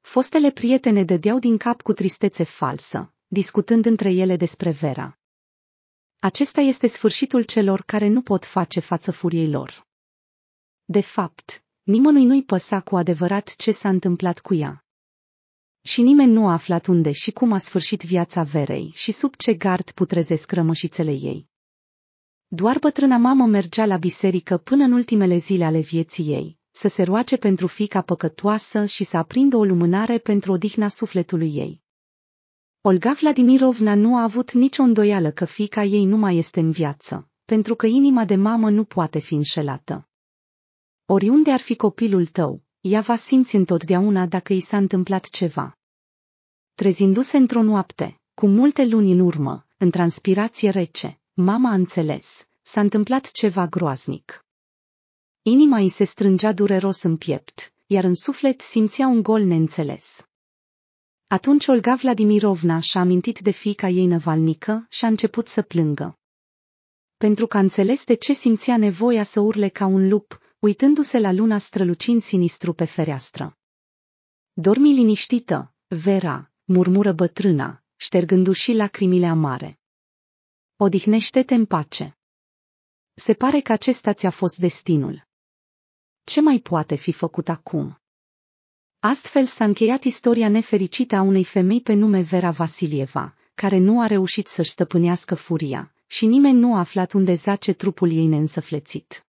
Fostele prietene dădeau din cap cu tristețe falsă, discutând între ele despre Vera. Acesta este sfârșitul celor care nu pot face față furiei lor. De fapt, nimănui nu-i păsa cu adevărat ce s-a întâmplat cu ea. Și nimeni nu a aflat unde și cum a sfârșit viața Verei și sub ce gard putrezesc rămășițele ei. Doar bătrâna mamă mergea la biserică până în ultimele zile ale vieții ei, să se roage pentru fica păcătoasă și să aprindă o lumânare pentru odihna sufletului ei. Olga Vladimirovna nu a avut nicio îndoială că fica ei nu mai este în viață, pentru că inima de mamă nu poate fi înșelată. Oriunde ar fi copilul tău, ea va simți întotdeauna dacă i s-a întâmplat ceva. Trezindu-se într-o noapte, cu multe luni în urmă, în transpirație rece, mama a înțeles, s-a întâmplat ceva groaznic. Inima îi se strângea dureros în piept, iar în suflet simțea un gol neînțeles. Atunci Olga Vladimirovna și-a amintit de fica ei năvalnică și a început să plângă. Pentru că a înțeles de ce simțea nevoia să urle ca un lup, uitându-se la luna strălucind sinistru pe fereastră. Dormi liniștită, Vera, murmură bătrâna, ștergându-și lacrimile amare. Odihnește-te în pace. Se pare că acesta ți-a fost destinul. Ce mai poate fi făcut acum? Astfel s-a încheiat istoria nefericită a unei femei pe nume Vera Vasilieva, care nu a reușit să-și stăpânească furia, și nimeni nu a aflat unde zace trupul ei neînsăflețit.